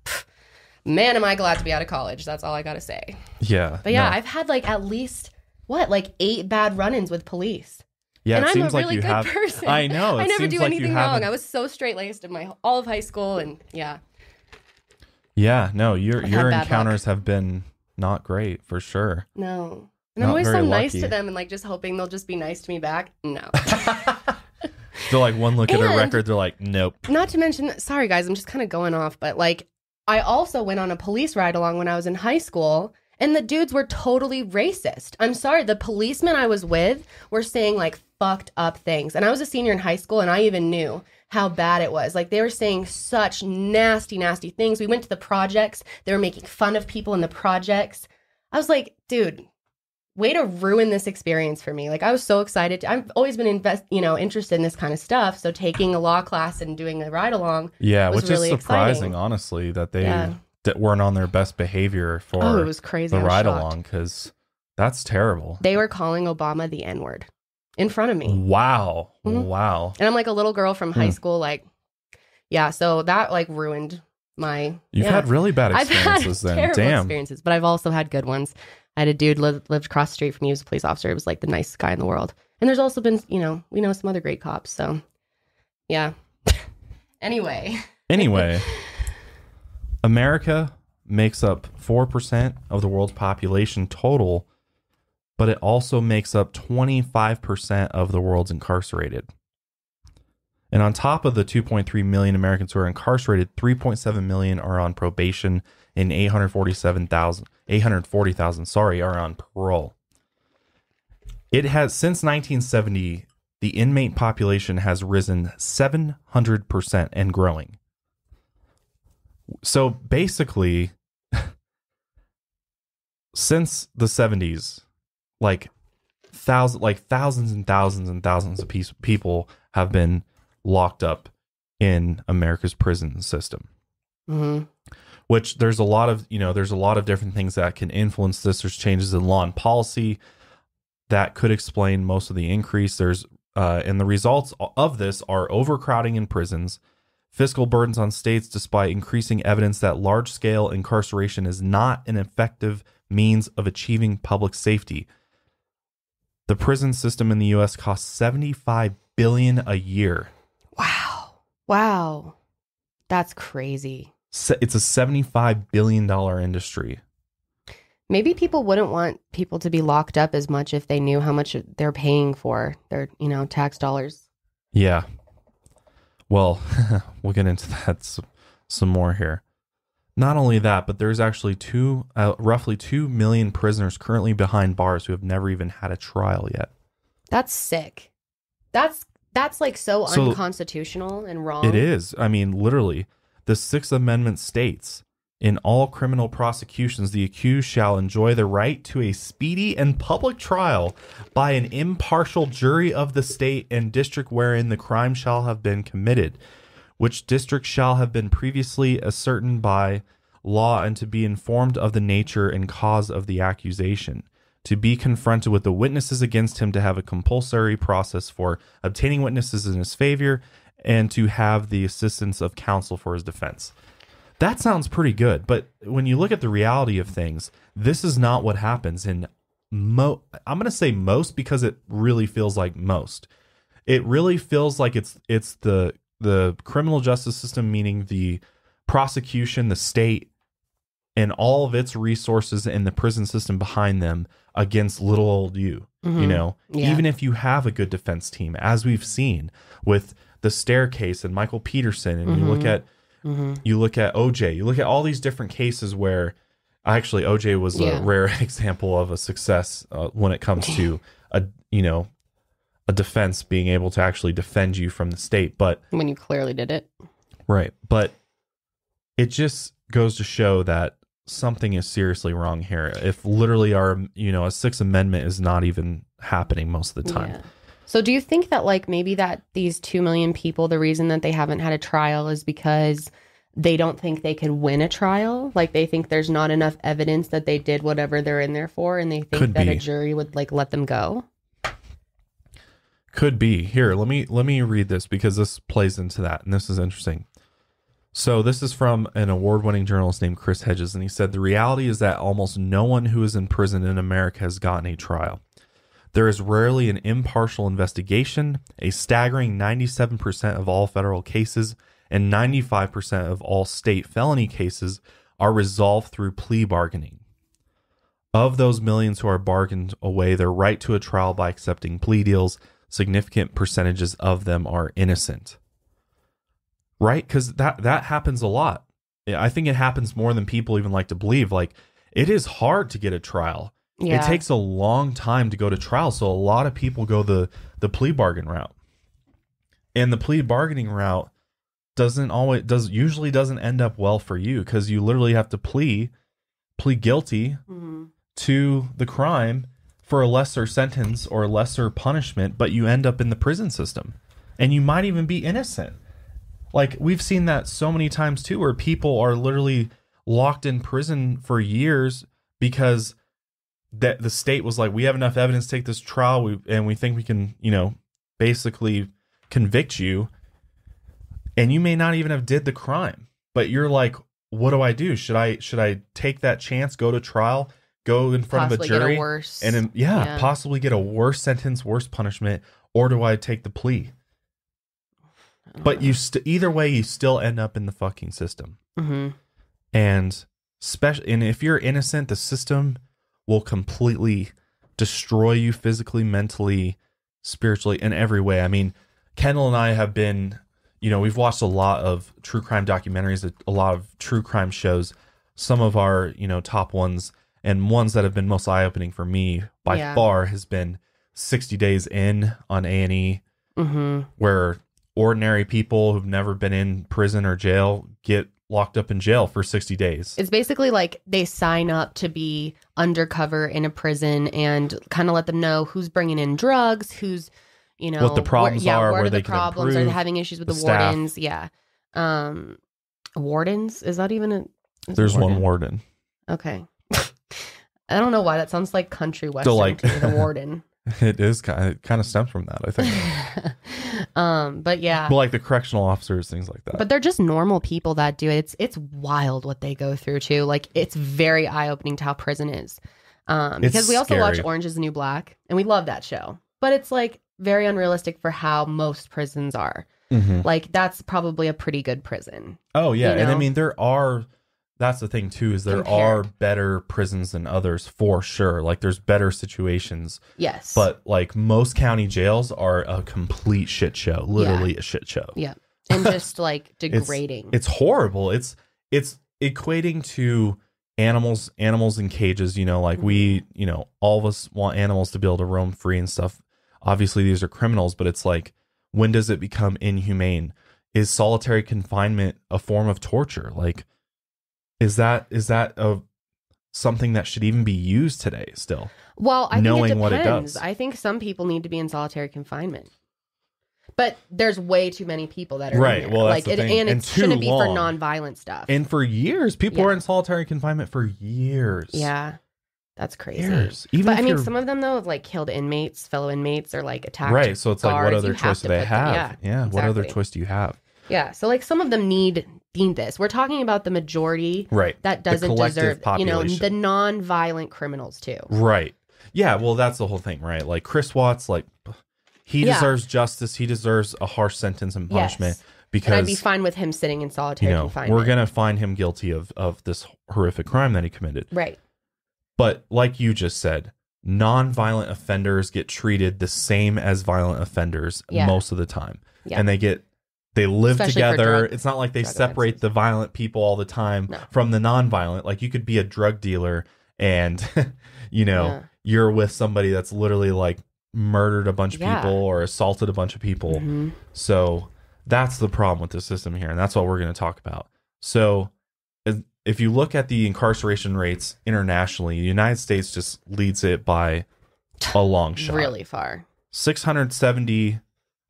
man, am I glad to be out of college. That's all I got to say. yeah But yeah, no. I've had like at least what like eight bad run-ins with police. yeah and I'm a like really you good have person. i know I never do like anything wrong. I was so straight laced in my all of high school, and yeah, yeah no your I've your had bad luck. encounters have been not great for sure no. And Not I'm always so very nice lucky. to them, and like just hoping they'll just be nice to me back. No. they're like one look at her And- record they're like nope Not to mention, sorry guys, I'm just kind of going off, but like I also went on a police ride along when I was in high school. And the dudes were totally racist. I'm sorry, the policemen I was with were saying like fucked up things. And I was a senior in high school and I even knew how bad it was. Like they were saying such nasty, nasty things. We went to the projects, they were making fun of people in the projects. I was like, dude, way to ruin this experience for me. Like I was so excited. I've always been invest, you know, interested in this kind of stuff. So taking a law class and doing a ride along, yeah which really is surprising exciting. honestly that they Yeah. that weren't on their best behavior for oh, it was crazy. the ride along because that's terrible They were calling Obama the N word in front of me. wow Mhm. wow And I'm like a little girl from high Hmm. school, like, yeah. So that like ruined my. you've yeah. had really bad experiences I've had then terrible damn experiences, but I've also had good ones. I had a dude lived, lived across the street from me. He was a police officer. He was like the nicest guy in the world. And there's also been, you know, we know some other great cops. So, yeah. anyway, Anyway, America makes up 4% of the world's population total, but it also makes up 25% of the world's incarcerated. And on top of the 2.3 million Americans who are incarcerated, 3.7 million are on probation and 847,000 840,000 sorry are on parole. It has since 1970 the inmate population has risen 700% and growing. So basically since the 70s like thousands like thousands and thousands and thousands of piece, people have been locked up in America's prison system. hmm Which there's a lot of you know there's a lot of different things that can influence this. There's changes in law and policy that could explain most of the increase. There's uh, and the results of this are overcrowding in prisons, fiscal burdens on states, despite increasing evidence that large scale incarceration is not an effective means of achieving public safety. The prison system in the U.S. costs 75 billion a year. Wow. Wow. That's crazy. It's a 75 billion dollar industry. Maybe people wouldn't want people to be locked up as much if they knew how much they're paying for their, you know, tax dollars. Yeah. Well, we'll get into that some more here. Not only that, but there's actually two, uh, roughly two million prisoners currently behind bars who have never even had a trial yet. That's sick. That's that's like so, So- unconstitutional and wrong. It is. I mean, literally, the Sixth Amendment states in all criminal prosecutions, the accused shall enjoy the right to a speedy and public trial by an impartial jury of the state and district wherein the crime shall have been committed, which district shall have been previously ascertained by law and to be informed of the nature and cause of the accusation. To be confronted with the witnesses against him, to have a compulsory process for obtaining witnesses in his favor, and to have the assistance of counsel for his defense. That sounds pretty good, but when you look at the reality of things, this is not what happens in mo I'm going to say most because it really feels like most. It really feels like it's it's the the criminal justice system meaning the prosecution, the state and all of its resources and the prison system behind them against little old you. You Mhm. know, Yeah. even if you have a good defense team, as we've seen with the staircase and Michael Peterson, and you look Mhm. at Mhm. you look at OJ, you look at all these different cases where actually OJ was Yeah. a rare example of a success uh, when it comes to a you know a defense being able to actually defend you from the state, but When you clearly did it. right, but it just goes to show that something is seriously wrong here. If literally our you know a Sixth Amendment is not even happening most of the time. Yeah. So do you think that like maybe that these 2 million people the reason that they haven't had a trial is because they don't think they could win a trial? Like they think there's not enough evidence that they did whatever they're in there for and they think Could that be. a jury would like let them go? Could be. Here, let me let me read this because this plays into that and this is interesting. So this is from an award-winning journalist named Chris Hedges and he said the reality is that almost no one who is in prison in America has gotten a trial. There is rarely an impartial investigation. A staggering 97% of all federal cases and 95% of all state felony cases are resolved through plea bargaining. Of those millions who are bargained away their right to a trial by accepting plea deals, significant percentages of them are innocent. Right? Because that that happens a lot. I think it happens more than people even like to believe. Like it is hard to get a trial. Yeah. It takes a long time to go to trial, so a lot of people go the the plea bargain route. And the plea bargaining route doesn't always does usually doesn't end up well for you because you literally have to plea plead guilty Mhm. to the crime for a lesser sentence or lesser punishment, but you end up in the prison system. And you might even be innocent. Like we've seen that so many times too, where people are literally locked in prison for years because that the state was like, we have enough evidence to take this trial, we, and we think we can, you know, basically convict you. And you may not even have did the crime, but you're like, what do I do? Should I should I take that chance, go to trial, go in front Possibly of a jury, a worse. and yeah, yeah. possibly get a worse sentence, worse punishment, or do I take the plea? But you st- either way, you still end up in the fucking system. Mhm. and special and if you're innocent, the system will completely destroy you physically, mentally, spiritually, in every way. I mean, Kendall and I have been, you know, we've watched a lot of true crime documentaries, a, a lot of true crime shows. Some of our, you know, top ones and ones that have been most eye opening for me by Yeah. far has been 60 Days In on A and E, hmm where ordinary people who've never been in prison or jail get locked up in jail for 60 days. It's basically like they sign up to be undercover in a prison and kind of let them know who's bringing in drugs, who's, you know, What the problems where, yeah, are, what where are they the problems? Are they having issues with the the, staff. wardens? Yeah. Um, wardens? Is that even a? There's one warden? warden. Okay. I don't know why that sounds like country western like- to me, the warden. It is kind of, kind of stems from that, I think. um, but yeah. But like the correctional officers, things like that. But they're just normal people that do it. It's it's wild what they go through too. Like it's very eye opening to how prison is. Um, It's because we also watch scary. Orange is the New Black, and we love that show. But it's like very unrealistic for how most prisons are. Mhm. Like that's probably a pretty good prison. Oh yeah, you and I mean there are. That's the thing too is there Compared. are better prisons than others for sure. Like there's better situations, Yes. but like most county jails are a complete shit show. Literally a shit show. yeah, and just like degrading. It's horrible. It's it's equating to animals animals in cages, you know, like we, Mm-hmm. you know, all of us want animals to be able to roam free and stuff. Obviously these are criminals, but it's like when does it become inhumane? Is solitary confinement a form of torture? Like is that is that a something that should even be used today still? Well, I think knowing it what it does. I think some people need to be in solitary confinement. But there's way too many people that are in Right, well, like it, and it And shouldn't be for non-violent stuff. And for years, people Yeah. were in solitary confinement for years. yeah, that's crazy. Years. Even but I mean, you're- some of them though have like killed inmates, fellow inmates, or like attacked. Right. So it's like, what other You choice do they put them- have? Yeah. What other choice do you have? Yeah. So like some of them need this. We're talking about the majority Right. that doesn't deserve. You know, the non-violent criminals too. Right. Yeah. Well, that's the whole thing, right? Like Chris Watts, like he Yeah. deserves justice. He deserves a harsh sentence and punishment Yes. because And I'd be fine with him sitting in you solitary know confinement. we're gonna find him guilty of of this horrific crime that he committed. right. But like you just said, non-violent offenders get treated the same as violent offenders Yeah. most of the time, Yeah. and they get they live Especially together. it's not like they drug separate offenses. the violent people all the time No. from the non-violent. Like you could be a drug dealer and you know Yeah. you're with somebody that's literally like murdered a bunch of Yeah. people or assaulted a bunch of people. Mhm. So that's the problem with the system here, and that's what we're going to talk about. So if- if you look at the incarceration rates internationally, the United States just leads it by a long shot. Really far. 670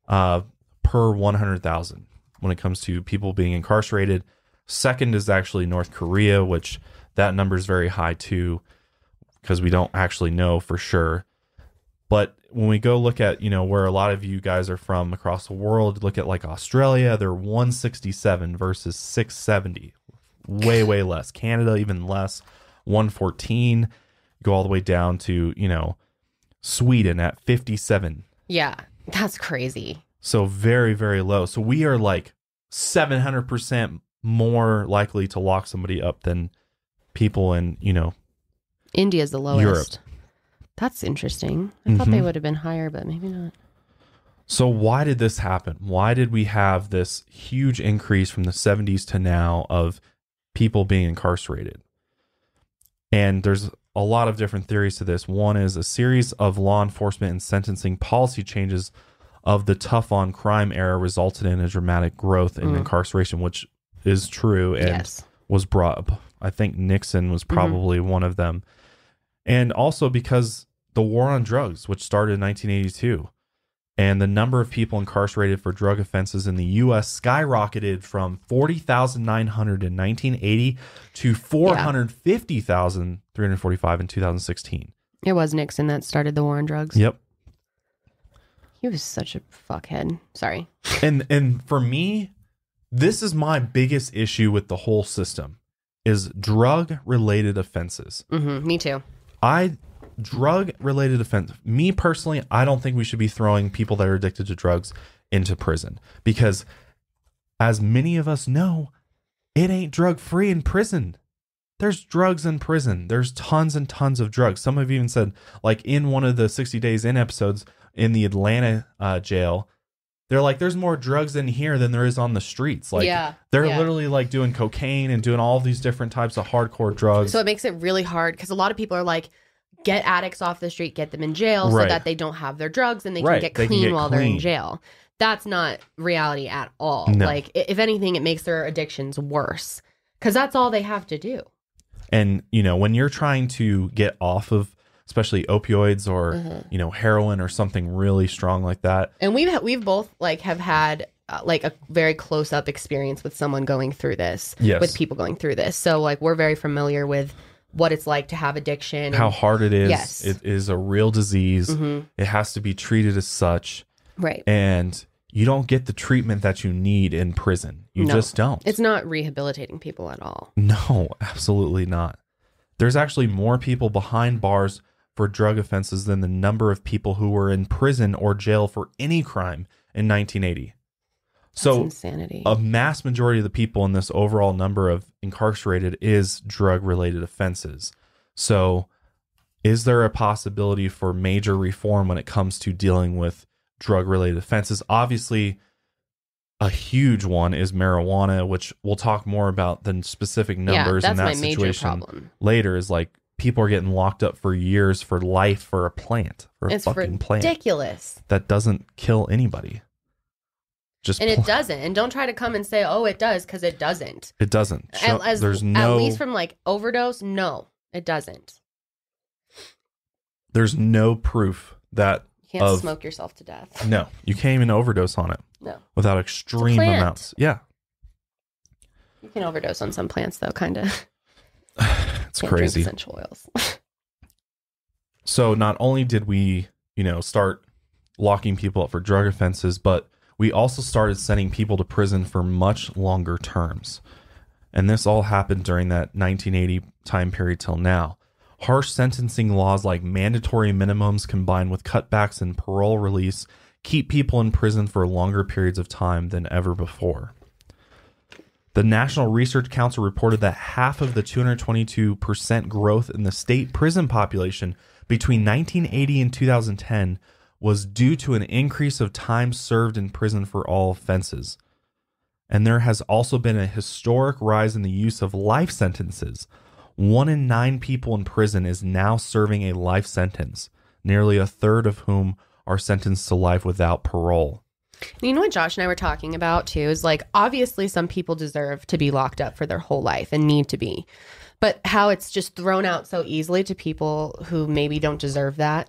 uh, per 100,000 when it comes to people being incarcerated. Second is actually North Korea, which that number is very high too, because we don't actually know for sure. But when we go look at, you know, where a lot of you guys are from across the world, look at like Australia, they're 167 versus 670. Way, way less. Canada, even less, 114. Go all the way down to, you know, Sweden at 57. Yeah. That's crazy. So very, very low. So we are like 700% more likely to lock somebody up than people in, you know, India's the lowest. Europe. That's interesting. I thought they Mhm. would have been higher, but maybe not. So why did this happen? Why did we have this huge increase from the 70s to now of people being incarcerated? And there's a lot of different theories to this. One is a series of law enforcement and sentencing policy changes of the tough on crime era resulted in a dramatic growth in Mm. incarceration, which is true and yes. was brought up. I think Nixon was probably one of them. And also because the war on drugs, which started in 1982, and the number of people incarcerated for drug offenses in the U.S. skyrocketed from 40,900 in 1980 to 450,345 in 2016. It was Nixon that started the war on drugs. Yep. He was such a fuckhead. Sorry. and and for me this is my biggest issue with the whole system is drug related offenses hmm Me too. I drug related offense. Me personally, I don't think we should be throwing people that are addicted to drugs into prison because as many of us know, it ain't drug free in prison. There's drugs in prison. There's tons and tons of drugs. Some have even said, like in one of the 60 Days In episodes in the Atlanta uh, jail, they're like, there's more drugs in here than there is on the streets. Like, Yeah, they're yeah. literally like doing cocaine and doing all these different types of hardcore drugs. So it makes it really hard because a lot of people are like, get addicts off the street, get them in jail Right. so that they don't have their drugs and they Right, can get they clean can get while they're in jail. That's not reality at all. No. Like, if anything, it makes their addictions worse because that's all they have to do. and you know when you're trying to get off of especially opioids or Mm-hmm. you know heroin or something really strong like that And we've we've both like have had uh, like a very close up experience with someone going through this. Yes. With people going through this, so like we're very familiar with what it's like to have addiction. how hard it is Yes. it is a real disease Mhm. it has to be treated as such right. and you don't get the treatment that you need in prison you No. just don't It's not rehabilitating people at all. no absolutely not there's actually more people behind bars for drug offenses than the number of people who were in prison or jail for any crime in 1980 That's so insanity. a mass majority of the people in this overall number of incarcerated is drug related offenses. So, is there a possibility for major reform when it comes to dealing with drug related offenses? Obviously, a huge one is marijuana, which we'll talk more about the specific numbers yeah, in that situation later. Is like people are getting locked up for years for life for a plant, for a It's fucking plant ridiculous. that doesn't kill anybody. Just And it doesn't. And don't try to come and say, "Oh, it does," because it doesn't. It doesn't. At, as, there's no at least from like overdose, no, it doesn't. there's no proof that You can't Of- smoke yourself to death. no, you can't even overdose on it No, without extreme amounts. Yeah, you can overdose on some plants though, kind of. it's Can't crazy. Essential oils. So not only did we, you know, start locking people up for drug offenses, but we also started sending people to prison for much longer terms. And this all happened during that 1980 time period till now. Harsh sentencing laws like mandatory minimums combined with cutbacks in parole release keep people in prison for longer periods of time than ever before. The National Research Council reported that half of the 222% growth in the state prison population between 1980 and 2010 was due to an increase of time served in prison for all offenses. And there has also been a historic rise in the use of life sentences. One in nine people in prison is now serving a life sentence, nearly a third of whom are sentenced to life without parole. You know what Josh and I were talking about too is like obviously some people deserve to be locked up for their whole life and need to be. But how it's just thrown out so easily to people who maybe don't deserve that.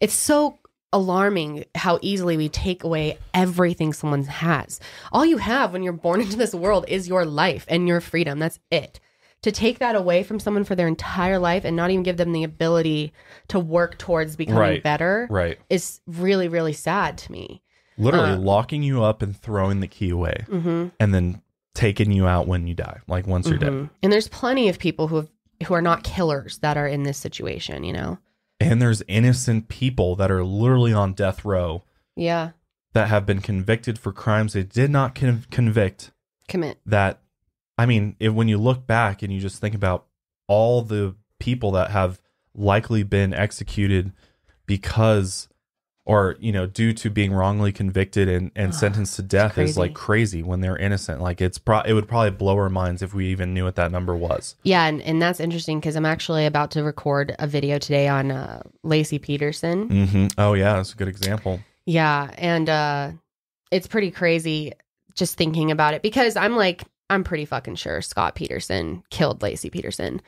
It's so alarming how easily we take away everything someone has. All you have when you're born into this world is your life and your freedom. That's it. To take that away from someone for their entire life and not even give them the ability to work towards becoming Right. better Right. is really, really sad to me. Literally Uh, locking you up and throwing the key away Mm-hmm. and then taking you out when you die, like once you're dead. Mhm. And there's plenty of people who have, who are not killers that are in this situation, you know? And there's innocent people that are literally on death row Yeah. that have been convicted for crimes they did not con- convict. Commit. That, I mean, if, when you look back and you just think about all the people that have likely been executed because, or, you know, due to being wrongly convicted and, and sentenced to death is like crazy when they're innocent. Like it's pro, it would probably blow our minds if we even knew what that number was. Yeah. And, and that's interesting because I'm actually about to record a video today on uh, Laci Peterson. hmm Oh, yeah. That's a good example. Yeah. And uh, it's pretty crazy just thinking about it because I'm like, I'm pretty fucking sure Scott Peterson killed Laci Peterson.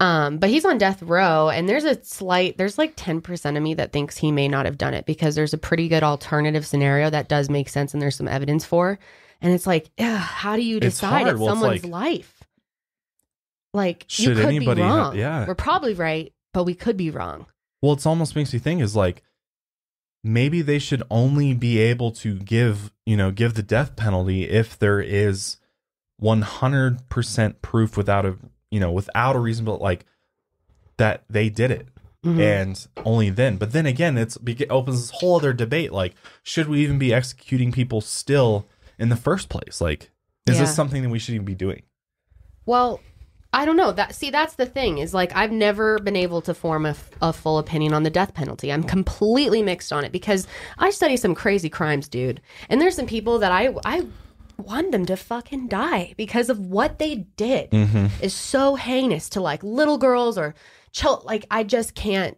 Um, but he's on death row, and there's a slight, there's like 10% of me that thinks he may not have done it because there's a pretty good alternative scenario that does make sense and there's some evidence for. And it's like, ugh, how do you decide hard. it's Well, it's someone's like- life? Like, you could anybody be wrong. yeah. We're probably right, but we could be wrong. Well, it's almost makes me think is like maybe they should only be able to give, you know, give the death penalty if there is 100% proof without a, you know, without a reasonable like that they did it. Mhm. And only then. But then again, it's it opens this whole other debate like should we even be executing people still in the first place? Like is Yeah. this something that we should even be doing? Well, I don't know. That see, that's the thing is like I've never been able to form a, a full opinion on the death penalty. I'm completely mixed on it because I study some crazy crimes, dude. And there's some people that I I want them to fucking die because of what they did mm-hmm. is so heinous to like little girls or child. Like I just can't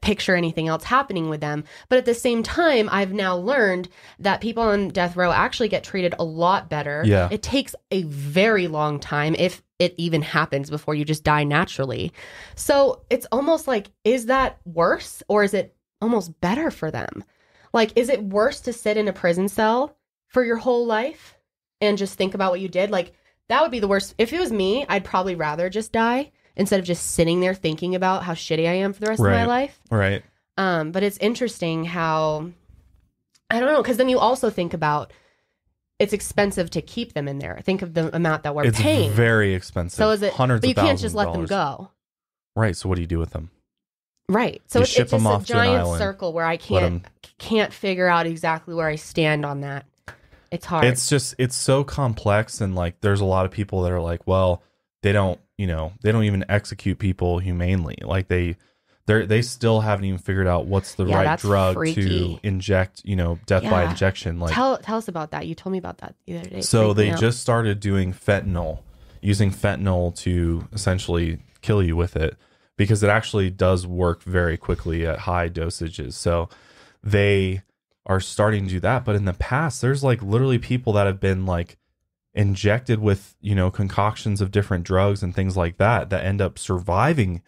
picture anything else happening with them. But at the same time, I've now learned that people on death row actually get treated a lot better. Yeah. It takes a very long time if it even happens before you just die naturally. So it's almost like, is that worse or is it almost better for them? Like, is it worse to sit in a prison cell for your whole life and just think about what you did? Like, that would be the worst. If it was me, I'd probably rather just die instead of just sitting there thinking about how shitty I am for the rest of my life. Right. Um, but it's interesting how I don't know because then you also think about it's expensive to keep them in there. Think of the amount that we're It's paying. very expensive. so is it? hundreds but you can't just let them go, Right. So what do you do with them? right? So You it's, ship it's just them a off giant circle where I can't can't figure out exactly where I stand on that. It's hard. It's just it's so complex and like there's a lot of people that are like, well, they don't, you know, they don't even execute people humanely. Like they they they still haven't even figured out what's the Yeah, right drug freaky. to inject, you know, death by injection. Like tell tell us about that. You told me about that the other day. So me they just started doing fentanyl, using fentanyl to essentially kill you with it because it actually does work very quickly at high dosages. So they are starting to do that. But in the past, there's like literally people that have been like injected with, you know, concoctions of different drugs and things like that that end up surviving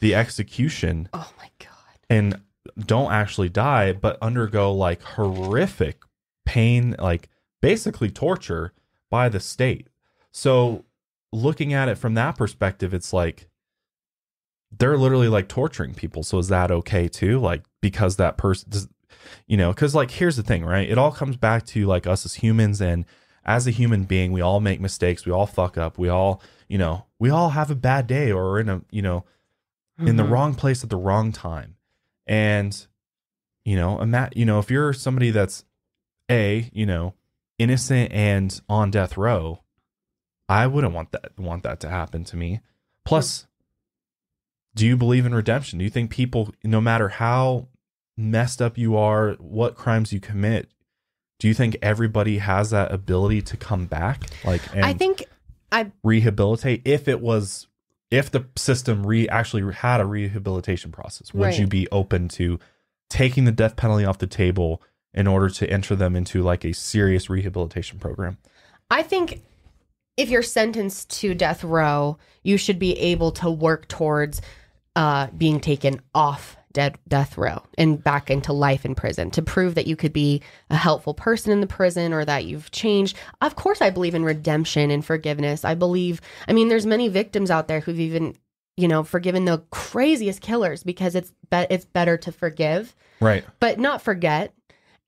the execution oh my god. and don't actually die, but undergo like horrific pain, like basically torture by the state. So, looking at it from that perspective, it's like they're literally like torturing people. So, is that okay too? Like, because that person, you know, because like here's the thing, right? It all comes back to like us as humans and as a human being, we all make mistakes, we all fuck up, we all, you know, we all have a bad day or in a, you know, in the Mhm. wrong place at the wrong time. And you know, ima- you know, if you're somebody that's a, you know, innocent and on death row, I wouldn't want that want that to happen to me. Plus, do you believe in redemption? Do you think people no matter how messed up you are, what crimes you commit, do you think everybody has that ability to come back? Like and I think I rehabilitate if it was if the system re actually had a rehabilitation process would Right. you be open to taking the death penalty off the table in order to enter them into like a serious rehabilitation program I think if you're sentenced to death row, you should be able to work towards uh, being taken off dead death row and back into life in prison to prove that you could be a helpful person in the prison or that you've changed. Of course, I believe in redemption and forgiveness. I believe. I mean, there's many victims out there who've even you know forgiven the craziest killers because it's be- it's better to forgive right but not forget.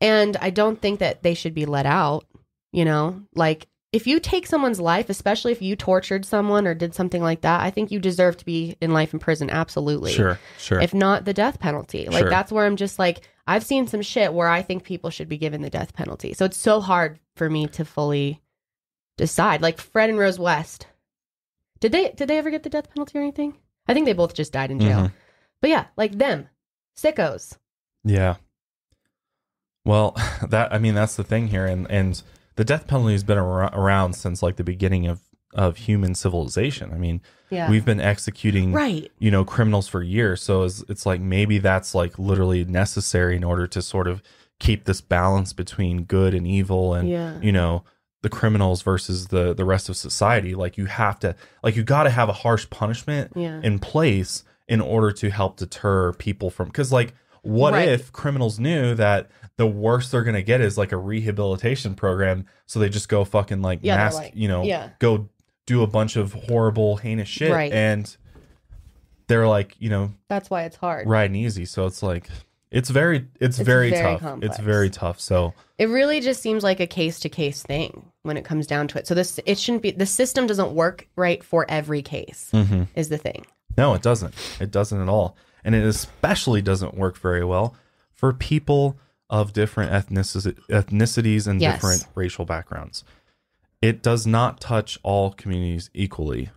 And I don't think that they should be let out. You know, like if you take someone's life, especially if you tortured someone or did something like that, I think you deserve to be in life in prison. Absolutely. sure sure If not the death penalty. Like Sure. that's where I'm just like, I've seen some shit where I think people should be given the death penalty. So it's so hard for me to fully decide. Like Fred and Rose West. Did they did they ever get the death penalty or anything? I think they both just died in jail. Mhm. But yeah, like them. Sickos. yeah well that i mean that's the thing here and and the death penalty has been ar- around since like the beginning of of human civilization i mean Yeah. we've been executing right. you know criminals for years so it's, it's like maybe that's like literally necessary in order to sort of keep this balance between good and evil and Yeah. you know the criminals versus the the rest of society like you have to like you got to have a harsh punishment Yeah. in place in order to help deter people from because like what Right. if criminals knew that the worst they're gonna get is like a rehabilitation program so they just go fucking like Yeah, mask like- you know yeah. go do a bunch of horrible heinous shit Right. and they're like you know That's why it's hard. riding easy so it's like it's very it's, It's very, very tough complex. it's very tough so It really just seems like a case to case thing when it comes down to it. So this it shouldn't be the system doesn't work right for every case mhm. is the thing. No, it doesn't. It doesn't at all. And it especially doesn't work very well for people of different ethnici- ethnicities and Yes. different racial backgrounds. It does not touch all communities equally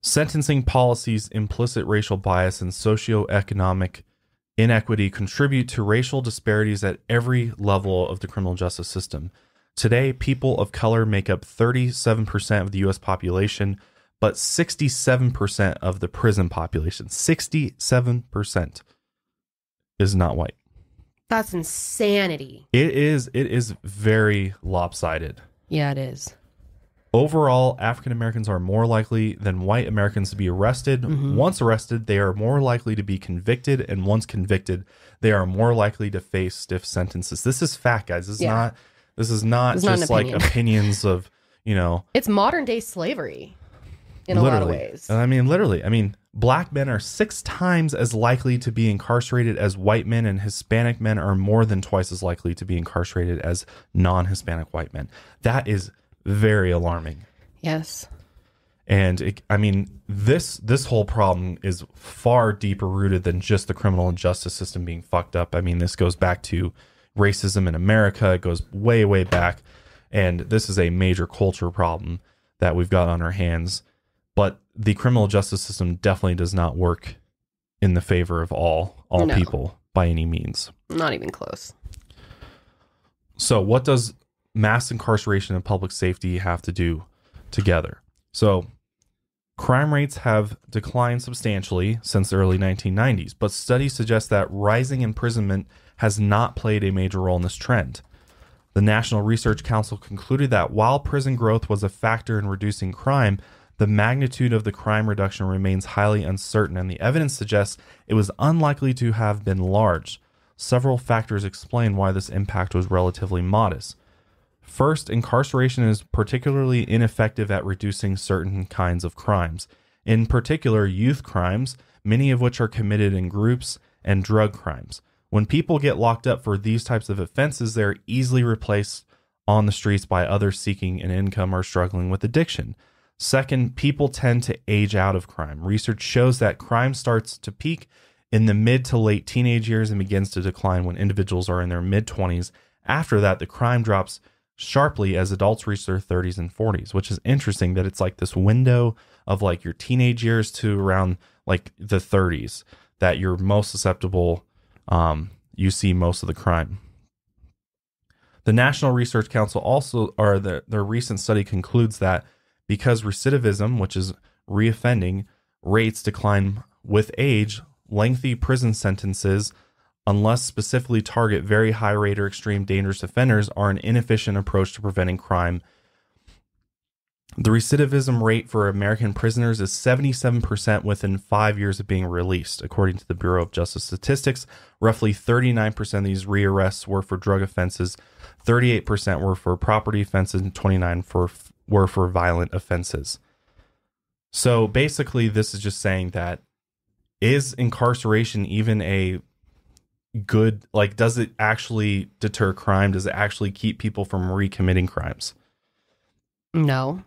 Sentencing policies, implicit racial bias, and socioeconomic inequity contribute to racial disparities at every level of the criminal justice system. Today, people of color make up 37% of the US population, but 67% of the prison population, 67% is not white. That's insanity. It is it is very lopsided. Yeah, it is. Overall, African Americans are more likely than white Americans to be arrested. Mm-hmm. Once arrested, they are more likely to be convicted, and once convicted, they are more likely to face stiff sentences. This is fact, guys. This is Yeah. not this is not It's not an just like opinions of, you know, It's modern day slavery in a lot of ways. And I mean, literally. I mean, black men are six times as likely to be incarcerated as white men, and Hispanic men are more than twice as likely to be incarcerated as non-Hispanic white men. That is very alarming. yes. And it, I mean, this this whole problem is far deeper rooted than just the criminal justice system being fucked up. I mean, this goes back to racism in America. It goes way way back, and this is a major culture problem that we've got on our hands. But the criminal justice system definitely does not work in the favor of all all No. people by any means. Not even close. So, what does mass incarceration and public safety have to do together? So, crime rates have declined substantially since the early 1990s, but studies suggest that rising imprisonment has not played a major role in this trend. The National Research Council concluded that while prison growth was a factor in reducing crime, the magnitude of the crime reduction remains highly uncertain, and the evidence suggests it was unlikely to have been large. Several factors explain why this impact was relatively modest. First, incarceration is particularly ineffective at reducing certain kinds of crimes, in particular, youth crimes, many of which are committed in groups, and drug crimes. When people get locked up for these types of offenses, they're easily replaced on the streets by others seeking an income or struggling with addiction. Second, people tend to age out of crime. Research shows that crime starts to peak in the mid to late teenage years and begins to decline when individuals are in their mid 20s. After that, the crime drops sharply as adults reach their 30s and 40s, which is interesting that it's like this window of like your teenage years to around like the 30s that you're most susceptible um, you see most of the crime. The National Research Council also, or the, their recent study concludes that because recidivism, which is reoffending, rates decline with age, lengthy prison sentences, unless specifically target very high rate or extreme dangerous offenders, are an inefficient approach to preventing crime. The recidivism rate for American prisoners is 77% within five years of being released, according to the Bureau of Justice Statistics. Roughly 39% of these rearrests were for drug offenses, 38% were for property offenses, and 29 for were for violent offenses. So basically, this is just saying that is incarceration even a good like does it actually deter crime does it actually keep people from recommitting crimes No.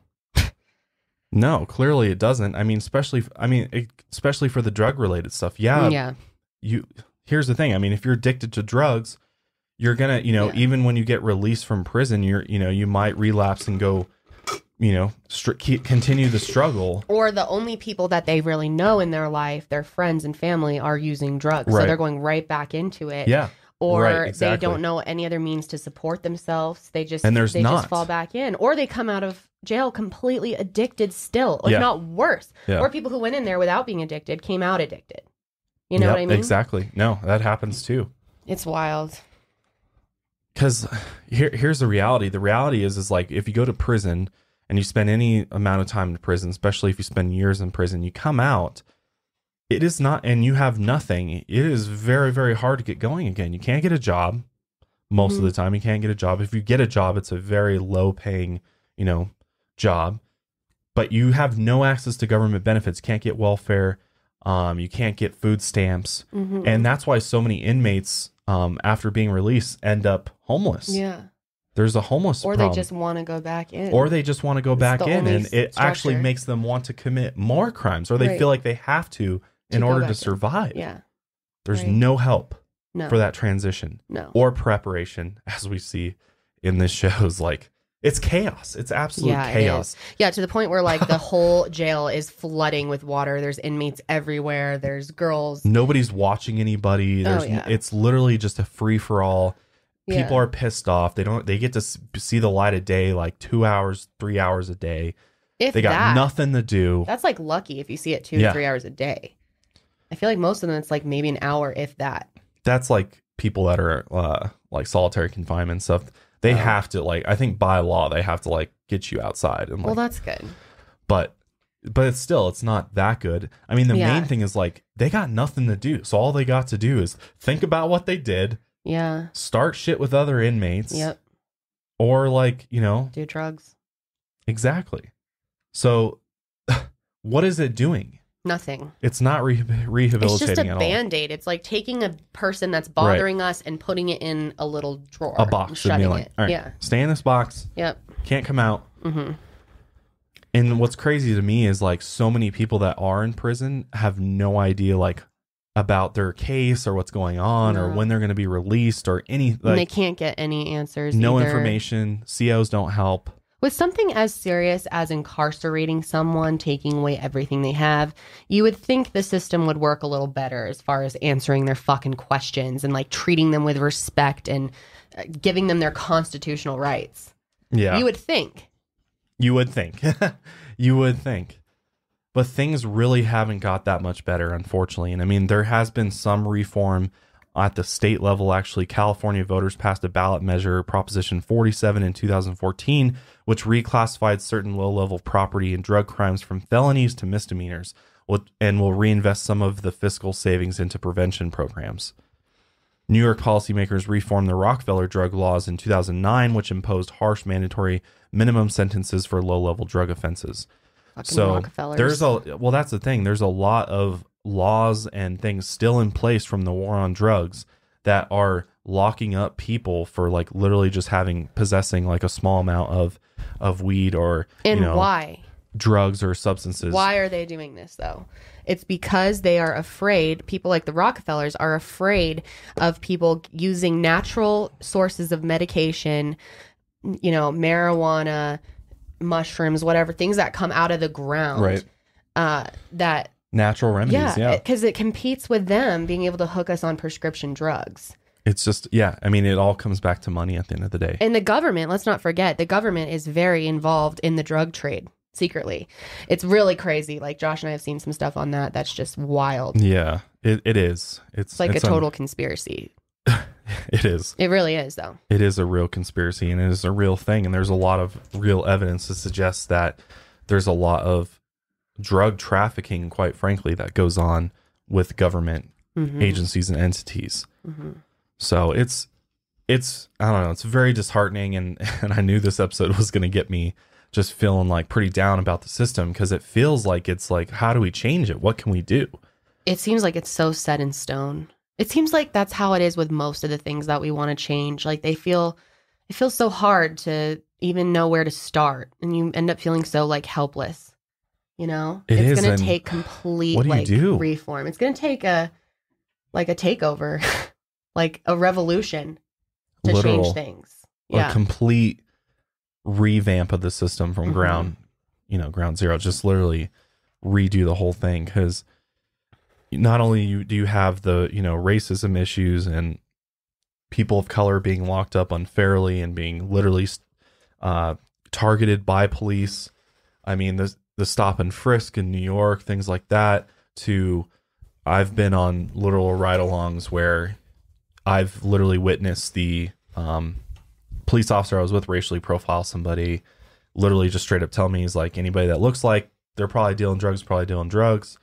no clearly it doesn't i mean especially i mean especially for the drug related stuff yeah, yeah. you here's the thing i mean if you're addicted to drugs you're gonna you know Yeah. even when you get released from prison you're you know you might relapse and go you know str- keep, continue the struggle Or the only people that they really know in their life, their friends and family, are using drugs. Right. So they're going right back into it. yeah Or Right, they don't know any other means to support themselves. They just And there's they not. just fall back in. Or they come out of jail completely addicted still, if Yeah. not worse. Yeah. Or people who went in there without being addicted came out addicted. You know Yep, what I mean? exactly no that happens too It's wild. because here here's the reality the reality is is like if you go to prison and you spend any amount of time in prison especially if you spend years in prison you come out it is not and you have nothing. It is very very hard to get going again. You can't get a job most of the time. You can't get a job. If you get a job it's a very low paying you know job but you have no access to government benefits. Can't get welfare. Um, you can't get food stamps. Mhm. and that's why so many inmates um, after being released end up homeless. Yeah. There's a homeless Or problem. they just want to go back in. or they just want to go It's back in and it actually makes them want to commit more crimes or they Right. feel like they have to in To go order to in. survive Yeah. there's right. no help No. for that transition No. or preparation as we see in this show's like It's chaos. It's absolute yeah, chaos. is. Yeah, to the point where like the whole jail is flooding with water. There's inmates everywhere. There's girls. Nobody's watching anybody. Oh, there's Oh, yeah. it's literally just a free for all. Yeah. People are pissed off. They don't they get to see the light of day like 2 hours, 3 hours a day. If They got that, nothing to do. That's like lucky if you see it two Yeah. to three hours a day. I feel like most of them it's like maybe an hour, if that. That's like people that are uh like solitary confinement stuff. They Oh. have to like I think by law they have to like get you outside and like Well, that's good. but but it's still it's not that good i mean the Yeah. main thing is like they got nothing to do so all they got to do is think about what they did Yeah. start shit with other inmates Yep. or like you know Do drugs. exactly so what is it doing Nothing. it's not re- It's just rehabilitating a band aid. It's like taking a person that's bothering us and putting it in a little drawer. a box and shutting like it. right Yeah. stay in this box Yep. can't come out hmm and what's crazy to me is like so many people that are in prison have no idea like about their case or what's going on or when they're going to be released or any and they can't get any answers. no either. information COs don't help With something as serious as incarcerating someone, taking away everything they have, you would think the system would work a little better as far as answering their fucking questions and like treating them with respect and uh, giving them their constitutional rights. yeah You would think. you would think you would think but things really haven't got that much better unfortunately. And i mean there has been some reform at the state level. Actually california voters passed a ballot measure proposition 47 in 2014 which reclassified certain low-level property and drug crimes from felonies to misdemeanors and will reinvest some of the fiscal savings into prevention programs. New York policymakers reformed the Rockefeller drug laws in 2009, which imposed harsh mandatory minimum sentences for low level drug offenses. Fucking so Rockefellers. there's a well, that's the thing. There's a lot of laws and things still in place from the war on drugs that are locking up people for like literally just having possessing like a small amount of of weed or and you know why? drugs or substances. Why are they doing this though? It's because they are afraid, people like the Rockefellers are afraid of people using natural sources of medication, you know, marijuana, mushrooms, whatever, things that come out of the ground. Right. Uh, that, Natural remedies, yeah, yeah. because it competes with them being able to hook us on prescription drugs. it's just yeah. I mean, it all comes back to money at the end of the day. And the government, let's not forget, the government is very involved in the drug trade secretly. It's really crazy. Like Josh and I have seen some stuff on that. That's just wild. Yeah, it, it is. It's It's like it's a un- total conspiracy. it is. It really is, though. It is a real conspiracy and it is a real thing. And there's a lot of real evidence to suggest that there's a lot of drug trafficking, quite frankly, that goes on with government Mhm. agencies and entities. Mhm. So it's it's I don't know, it's very disheartening and and I knew this episode was going to get me just feeling like pretty down about the system because it feels like it's like how do we change it? What can we do? It seems like it's so set in stone. It seems like that's how it is with most of the things that we want to change. Like they feel, it feels so hard to even know where to start, and you end up feeling so like helpless. You know, It it's is, gonna take complete what do you do? reform. It's going to take a like a takeover, like a revolution to Literal. change things. a Yeah, complete revamp of the system from Mhm. ground, you know, ground zero. Just literally redo the whole thing because not only do you have the you know racism issues and people of color being locked up unfairly and being literally uh, targeted by police. I mean the the stop and frisk in New York, things like that. To I've been on literal ride-alongs where I've literally witnessed the um, police officer I was with racially profile somebody, literally just straight up tell me he's like anybody that looks like they're probably dealing drugs, probably dealing drugs,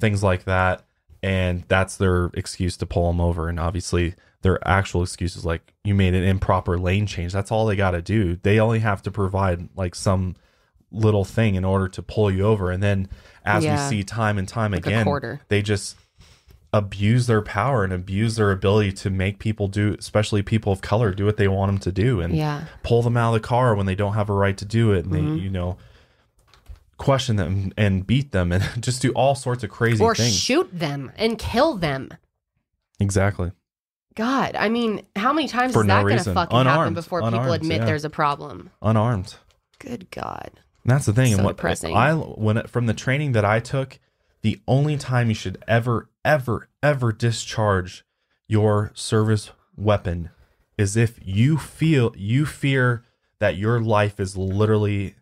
things like that, and that's their excuse to pull them over. And obviously, their actual excuse is like you made an improper lane change. That's all they got to do. They only have to provide like some little thing in order to pull you over, and then as Yeah. we see time and time Like again, they just abuse their power and abuse their ability to make people do especially people of color do what they want them to do and yeah. pull them out of the car when they don't have a right to do it and Mm-hmm. they you know question them and beat them and just do all sorts of crazy Or things shoot them and kill them. exactly God. I mean, how many times For is no that going to fucking happen Unarmed. before people admit yeah. there's a problem? unarmed. Good God. And that's the thing. So and what depressing. I when from the training that I took, the only time you should ever, ever, ever discharge your service weapon is if you feel you fear that your life is literally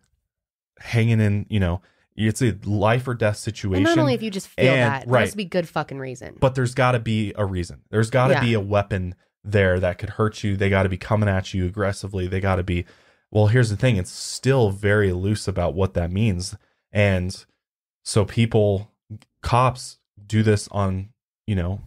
hanging in. You know, it's a life or death situation. And not only if you just feel And- that, there right. has to be good fucking reason. but there's got to be a reason. There's got to Yeah. be a weapon there that could hurt you. They got to be coming at you aggressively. They got to be. Well, here's the thing. It's still very loose about what that means, and so people, cops, do this on you know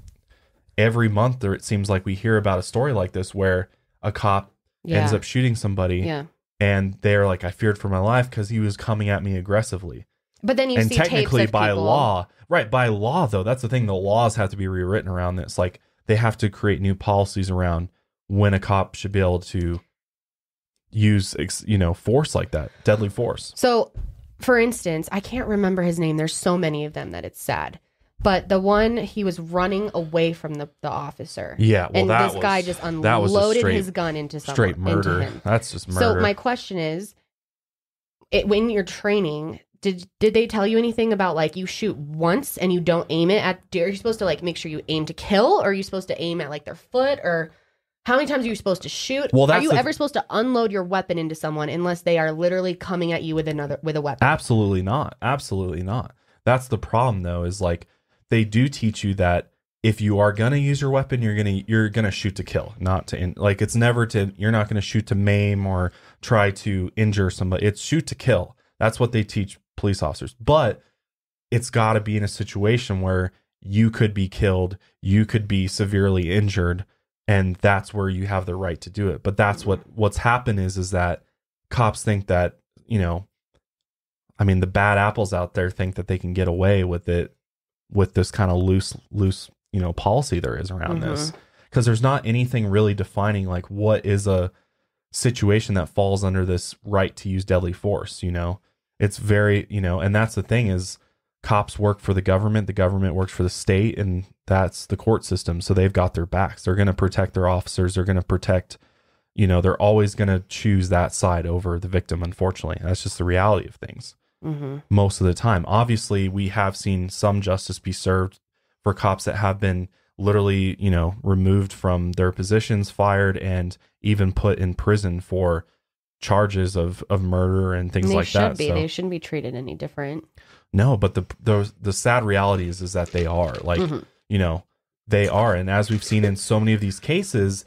every month. Or it seems like we hear about a story like this where a cop yeah. ends up shooting somebody, yeah. And they're like, "I feared for my life because he was coming at me aggressively." But then you and see technically by people, law right by law though that's the thing the laws have to be rewritten around this like they have to create new policies around when a cop should be able to use ex- you know force like that deadly force So, for instance, I can't remember his name. There's so many of them that it's sad. But the one he was running away from the, the officer. yeah well and this was, guy just unloaded straight, his gun into someone, straight into murder him. that's just murder So my question is, it, when you're training, did did they tell you anything about like you shoot once and you don't aim it at? Are you supposed to like make sure you aim to kill, or are you supposed to aim at like their foot, or how many times are you supposed to shoot? Well, are you the- ever supposed to unload your weapon into someone unless they are literally coming at you with another with a weapon? Absolutely not. Absolutely not. That's the problem though, is like they do teach you that if you are gonna use your weapon, you're gonna you're gonna shoot to kill, not to in, like it's never to you're not gonna shoot to maim or try to injure somebody. It's shoot to kill. That's what they teach police officers. But it's got to be in a situation where you could be killed, you could be severely injured, and that's where you have the right to do it. But that's what what's happened is is that cops think that you know I mean, the bad apples out there think that they can get away with it with this kind of loose, loose, you know, policy there is around mm-hmm. this. Because there's not anything really defining like what is a situation that falls under this right to use deadly force. You know, it's very, you know, and that's the thing is cops work for the government, the government works for the state, and that's the court system. So they've got their backs. They're going to protect their officers. They're going to protect, you know, they're always going to choose that side over the victim. Unfortunately, that's just the reality of things Mm-hmm. most of the time. Obviously, we have seen some justice be served for cops that have been literally, you know, removed from their positions, fired, and even put in prison for charges of of murder and things They like that. be. So They shouldn't be treated any different. no, but the the the sad reality is is that they are like Mhm. you know they are, and as we've seen in so many of these cases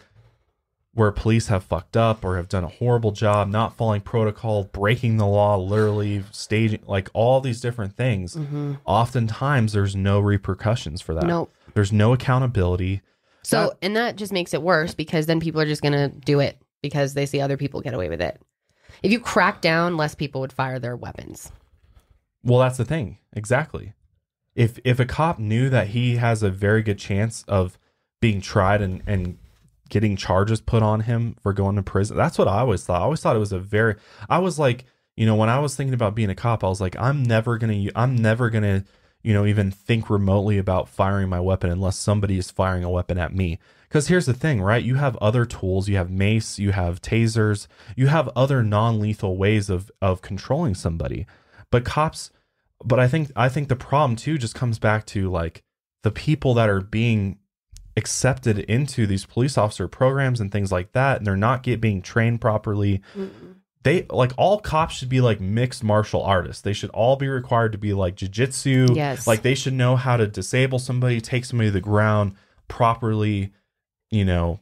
where police have fucked up or have done a horrible job, not following protocol, breaking the law, literally staging like all these different things. Mm-hmm. Oftentimes, there's no repercussions for that. Nope. There's no accountability. So, That- and that just makes it worse because then people are just going to do it because they see other people get away with it. If you crack down, less people would fire their weapons. Well, that's the thing. Exactly. If if a cop knew that he has a very good chance of being tried and and getting charges put on him for going to prison, that's what I always thought. I always thought it was a very. I was like, you know, when I was thinking about being a cop, I was like, I'm never gonna, I'm never gonna, you know, even think remotely about firing my weapon unless somebody is firing a weapon at me. Because here's the thing, right? You have other tools. You have mace. You have tasers. You have other non-lethal ways of of controlling somebody. But cops, but I think I think the problem too just comes back to like the people that are being accepted into these police officer programs and things like that, and they're not get being trained properly. They like all cops should be like mixed martial artists. They should all be required to be like jujitsu. Yes. Like they should know how to disable somebody, take somebody to the ground properly, you know,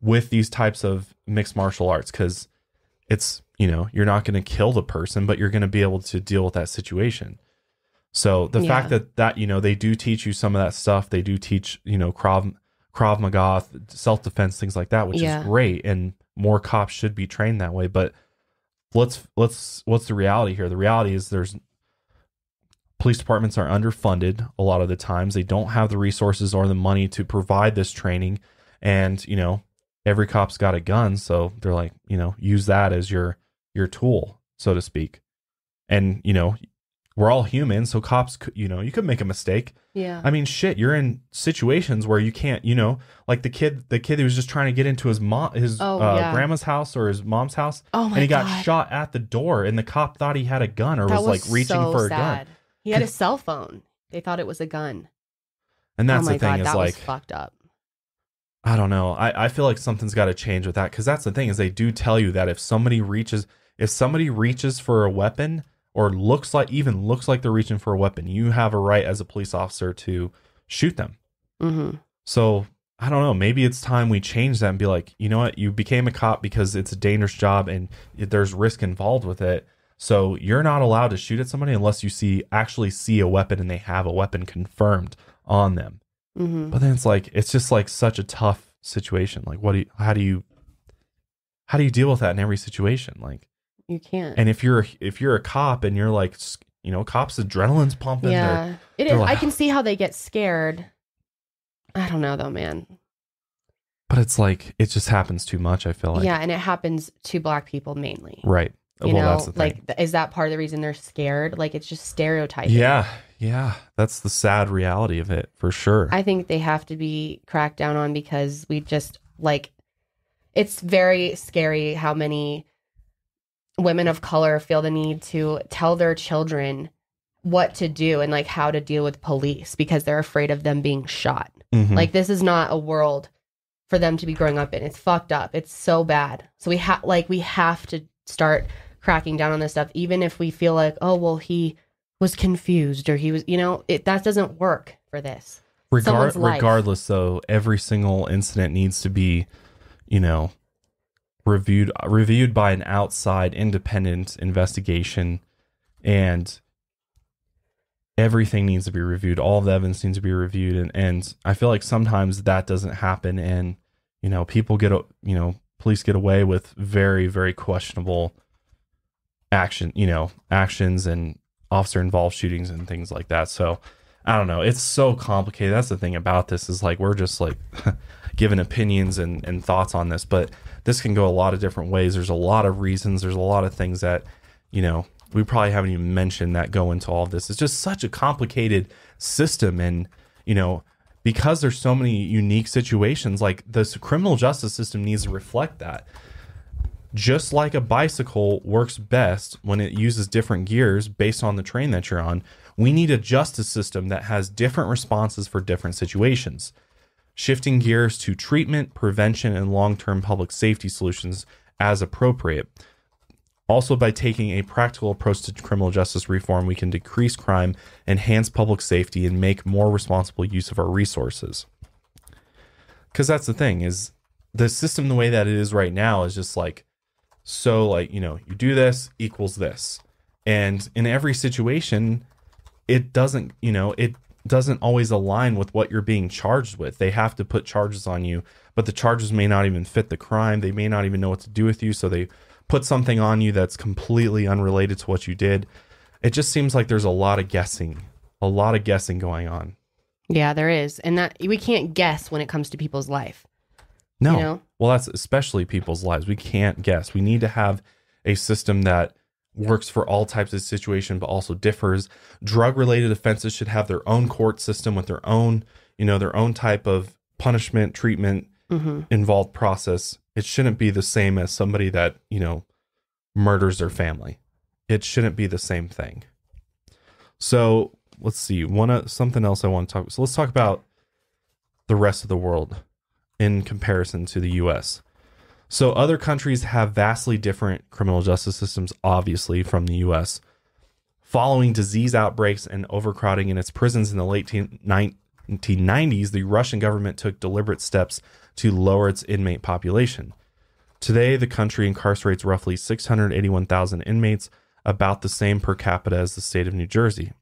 with these types of mixed martial arts because it's you know you're not going to kill the person but you're going to be able to deal with that situation so the Yeah. fact that that you know they do teach you some of that stuff. They do teach you know krav krav maga self-defense things like that which Yeah. is great and more cops should be trained that way. But let's let's what's the reality here? The reality is there's police departments are underfunded a lot of the times. They don't have the resources or the money to provide this training. And you know every cop's got a gun so they're like you know use that as your your tool so to speak. And you know we're all human, so cops, could, you know, you could make a mistake. Yeah. I mean, shit, you're in situations where you can't, you know, like the kid, the kid who was just trying to get into his mom, his Oh, uh, yeah. grandma's house or his mom's house, oh my and he got God. shot at the door, and the cop thought he had a gun or That was, like reaching so for a sad. gun. He had a cell phone. They thought it was a gun. And that's oh the thing God, is that like, was fucked up. I don't know. I, I feel like something's got to change with that because that's the thing is they do tell you that if somebody reaches, if somebody reaches for a weapon or looks like even looks like they're reaching for a weapon, you have a right as a police officer to shoot them. hmm So I don't know. Maybe it's time we change that and be like, you know what? You became a cop because it's a dangerous job and there's risk involved with it. So you're not allowed to shoot at somebody unless you see actually see a weapon and they have a weapon confirmed on them. hmm But then it's like it's just like such a tough situation. Like what do you how do you how do you deal with that in every situation? Like You can't. and if you're if you're a cop and you're like you know, cops adrenaline's pumping, they're yeah, it they're is. like- I can see how they get scared. I don't know though, man. but it's like it just happens too much, I feel like. yeah, and it happens to black people mainly. Right. You well know, that's the thing. like is that part of the reason they're scared? Like it's just stereotyping. Yeah, yeah, that's the sad reality of it for sure. I think they have to be cracked down on because we just like it's very scary how many women of color feel the need to tell their children what to do and like how to deal with police because they're afraid of them being shot. Mhm. Like this is not a world for them to be growing up in. It's fucked up. It's so bad. So we have like we have to start cracking down on this stuff even if we feel like, "Oh, well he was confused or he was, you know, it that doesn't work for this." Life. regardless, though, every single incident needs to be, you know, reviewed uh, reviewed by an outside independent investigation, and everything needs to be reviewed. All of the evidence needs to be reviewed, and and I feel like sometimes that doesn't happen, and you know, people get you know, police get away with very very questionable action, you know, actions and officer involved shootings and things like that. So I don't know. It's so complicated. That's the thing about this is like we're just like giving opinions and, and thoughts on this, but this can go a lot of different ways. There's a lot of reasons. There's a lot of things that, you know, we probably haven't even mentioned that go into all of this. It's just such a complicated system. And, you know, because there's so many unique situations, like this criminal justice system needs to reflect that just like a bicycle works best when it uses different gears based on the train that you're on, we need a justice system that has different responses for different situations, shifting gears to treatment, prevention, and long term public safety solutions as appropriate. Also, by taking a practical approach to criminal justice reform, we can decrease crime, enhance public safety, and make more responsible use of our resources. Because that's the thing is the system the way that it is right now is just like so like you know you do this equals this and in every situation it doesn't you know it doesn't always align with what you're being charged with they have to put charges on you but the charges may not even fit the crime they may not even know what to do with you so they put something on you that's completely unrelated to what you did it just seems like there's a lot of guessing a lot of guessing going on Yeah, there is. And that we can't guess when it comes to people's life. No. You know? Well, that's especially people's lives. We can't guess. We need to have a system that works for all types of situation, but also differs. Drug related offenses should have their own court system with their own, you know, their own type of punishment, treatment, hmm involved process. It shouldn't be the same as somebody that, you know, murders their family. It shouldn't be the same thing. So let's see. One uh, something else I want to talk. So let's talk about the rest of the world in comparison to the U.S. So other countries have vastly different criminal justice systems, obviously from the U.S. Following disease outbreaks and overcrowding in its prisons in the late 1990s, the Russian government took deliberate steps to lower its inmate population. Today, the country incarcerates roughly 681,000 inmates, about the same per capita as the state of New Jersey.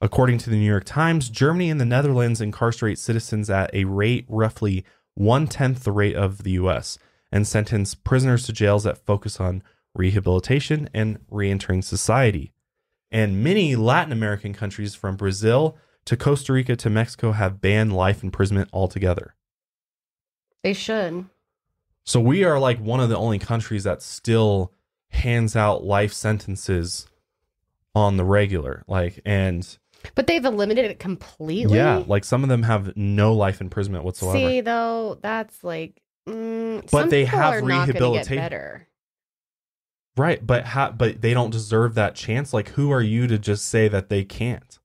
According to the New York Times, Germany and the Netherlands incarcerate citizens at a rate roughly one tenth the rate of the US and sentence prisoners to jails that focus on rehabilitation and reentering society. And many Latin American countries from Brazil to Costa Rica to Mexico have banned life imprisonment altogether. They should. So we are like one of the only countries that still hands out life sentences on the regular. Like, and But they've eliminated it completely. yeah, like some of them have no life imprisonment whatsoever. See, though, that's like. Mm, But they have are not get rehabilitation. better. right, but ha- but they don't deserve that chance. Like, who are you to just say that they can't?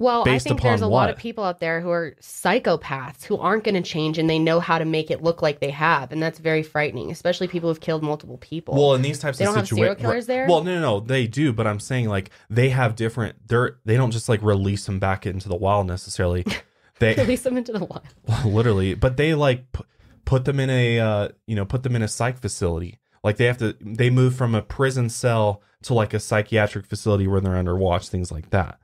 Well, Based I think there's a upon lot of people out there who are psychopaths who aren't going to change and they know how to make it look like they have. And that's very frightening, especially people who've killed multiple people. Well, in these types They of don't have serial situations, killers there? Well, no, no, no, they do, but I'm saying like they have different. They're they don't just like release them back into the wild necessarily. They Release them into the wild. literally, but they like put them in a uh, you know put them in a psych facility. Like they have to they move from a prison cell to like a psychiatric facility where they're under watch, things like that.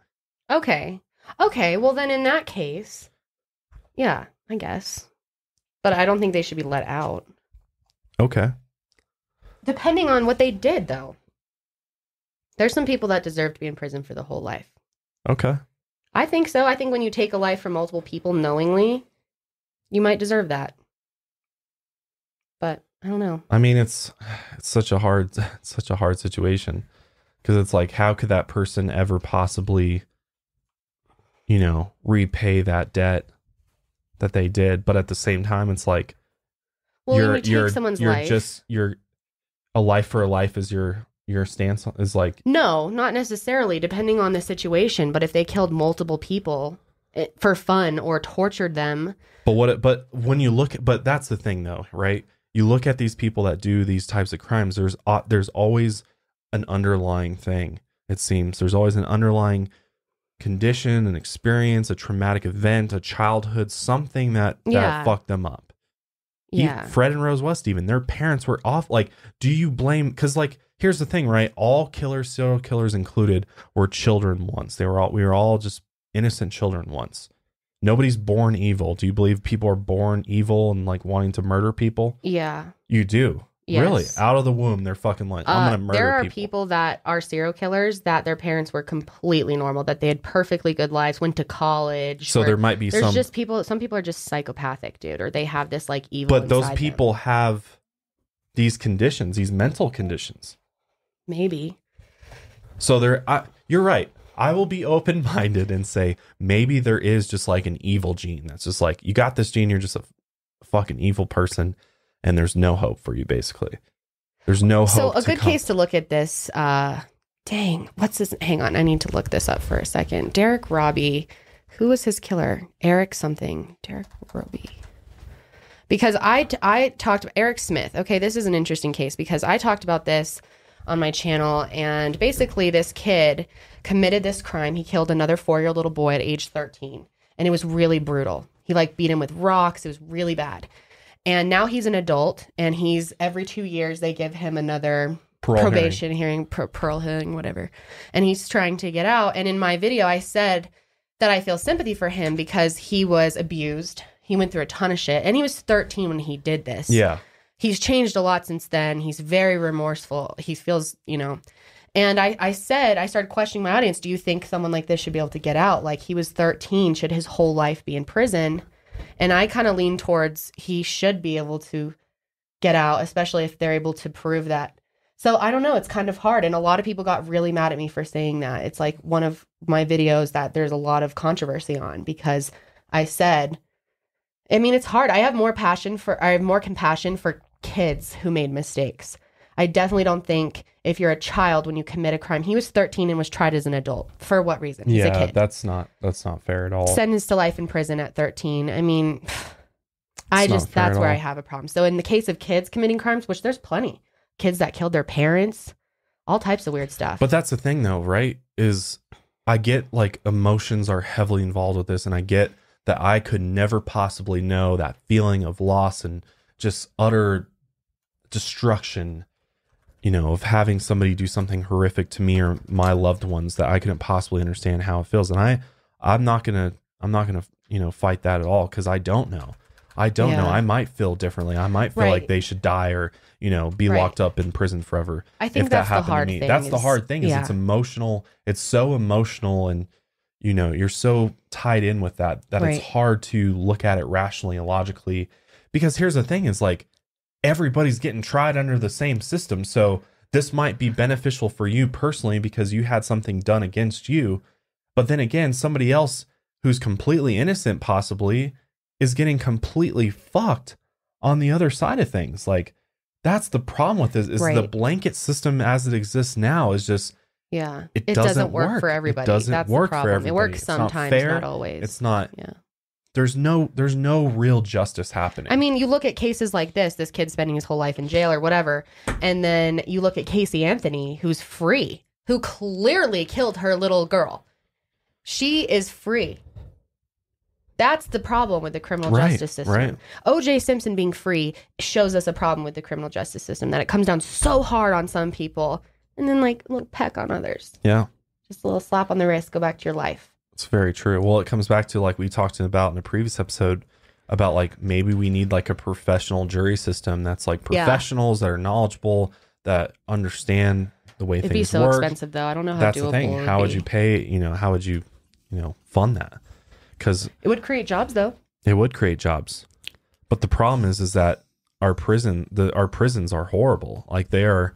Okay. Okay. Well, then in that case, yeah, I guess. But I don't think they should be let out. Okay. Depending on what they did, though. There's some people that deserve to be in prison for the whole life. Okay. I think so. I think when you take a life from multiple people knowingly, you might deserve that. But I don't know. I mean, it's it's such a hard it's such a hard situation because it's like, how could that person ever possibly, you know, repay that debt that they did? But at the same time, it's like Well, you're you take you're someone's you're life. just you're a life for a life is your your stance is like No, not necessarily, depending on the situation. But if they killed multiple people eh, for fun or tortured them, But what? But when you look, at, but that's the thing, though, right? You look at these people that do these types of crimes. There's uh, there's always an underlying thing. It seems there's always an underlying condition, an experience, a traumatic event, a childhood, something that that Yeah. fucked them up. Yeah. Fred and Rose West, even their parents were off. Like, do you blame? Because like, here's the thing, right? All killers, serial killers included, were children once. They were all we were all just innocent children once. Nobody's born evil. Do you believe people are born evil and like wanting to murder people? Yeah. You do. Really? Out of the womb, they're fucking like, I'm Uh, gonna murder there are people. people. that are serial killers that their parents were completely normal, that they had perfectly good lives, went to college. So there might be there's some, just people. Some people are just psychopathic, dude, or they have this like evil. but those inside them. people have these conditions, these mental conditions. maybe. So there, I, you're right. I will be open minded and say maybe there is just like an evil gene that's just like you got this gene, you're just a fucking evil person, and there's no hope for you. Basically, there's no hope. So a good case to look at this. uh Dang, what's this? Hang on, I need to look this up for a second. Derrick Robie, who was his killer? Eric something. Derrick Robie. Because I I talked Eric Smith. Okay, this is an interesting case because I talked about this on my channel, and basically this kid committed this crime. He killed another four year old little boy at age thirteen, and it was really brutal. He like beat him with rocks. It was really bad. And now he's an adult, and he's every two years they give him another Parole hearing. probation hearing, per- pearl hearing, whatever. And he's trying to get out. And in my video, I said that I feel sympathy for him because he was abused. He went through a ton of shit, and he was 13 when he did this. Yeah, He's changed a lot since then. He's very remorseful. He feels, you know. And I, I said, I started questioning my audience. Do you think someone like this should be able to get out? Like he was 13. Should his whole life be in prison? And I kind of lean towards he should be able to get out, especially if they're able to prove that. So I don't know. It's kind of hard. And a lot of people got really mad at me for saying that. It's like one of my videos that there's a lot of controversy on because I said, I mean, it's hard. I have more passion for, I have more compassion for kids who made mistakes. I definitely don't think if you're a child when you commit a crime, he was 13 and was tried as an adult. For what reason? He's a yeah. kid. That's not that's not fair at all. Sentenced to life in prison at 13. I mean, I just, that's at where I have a problem. So, in the case of kids committing crimes, which there's plenty, kids that killed their parents, all types of weird stuff. But that's the thing, though, right? Is I get like emotions are heavily involved with this, and I get that I could never possibly know that feeling of loss and just utter destruction, you know, of having somebody do something horrific to me or my loved ones that I couldn't possibly understand how it feels. And I, I'm not gonna, I'm not gonna, you know, fight that at all because I don't know. I don't know. I might feel differently. I might feel like they should die or, you know, be Right. locked up in prison forever I think if that that's the happened hard to me. thing. That's the hard thing is yeah. it's emotional. It's so emotional and you know, you're so tied in with that that Right. it's hard to look at it rationally and logically because here's the thing is like everybody's getting tried under the same system. So this might be beneficial for you personally because you had something done against you. But then again, somebody else who's completely innocent possibly is getting completely fucked on the other side of things. Like that's the problem with this is the blanket system as it exists now is just Yeah. It It, doesn't doesn't, work, work. for It everybody. doesn't That's work for the problem. everybody. It works It's not sometimes, fair. not always. it's not Yeah. There's no there's no real justice happening. I mean, you look at cases like this, this kid spending his whole life in jail or whatever, and then you look at Casey Anthony, who's free, who clearly killed her little girl. She is free. That's the problem with the criminal Right, justice system. right. OJ Simpson being free shows us a problem with the criminal justice system that it comes down so hard on some people and then like a little peck on others. yeah. Just a little slap on the wrist, go back to your life. It's very true. Well, it comes back to like we talked about in a previous episode about like maybe we need like a professional jury system that's like Yeah. professionals that are knowledgeable that understand the way things. It'd be so work. expensive though. I don't know how That's doable the thing. How would be. you pay? You know, how would you, you know, fund that? Because It would create jobs though. it would create jobs, but the problem is, is that our prison, the our prisons are horrible. Like they are.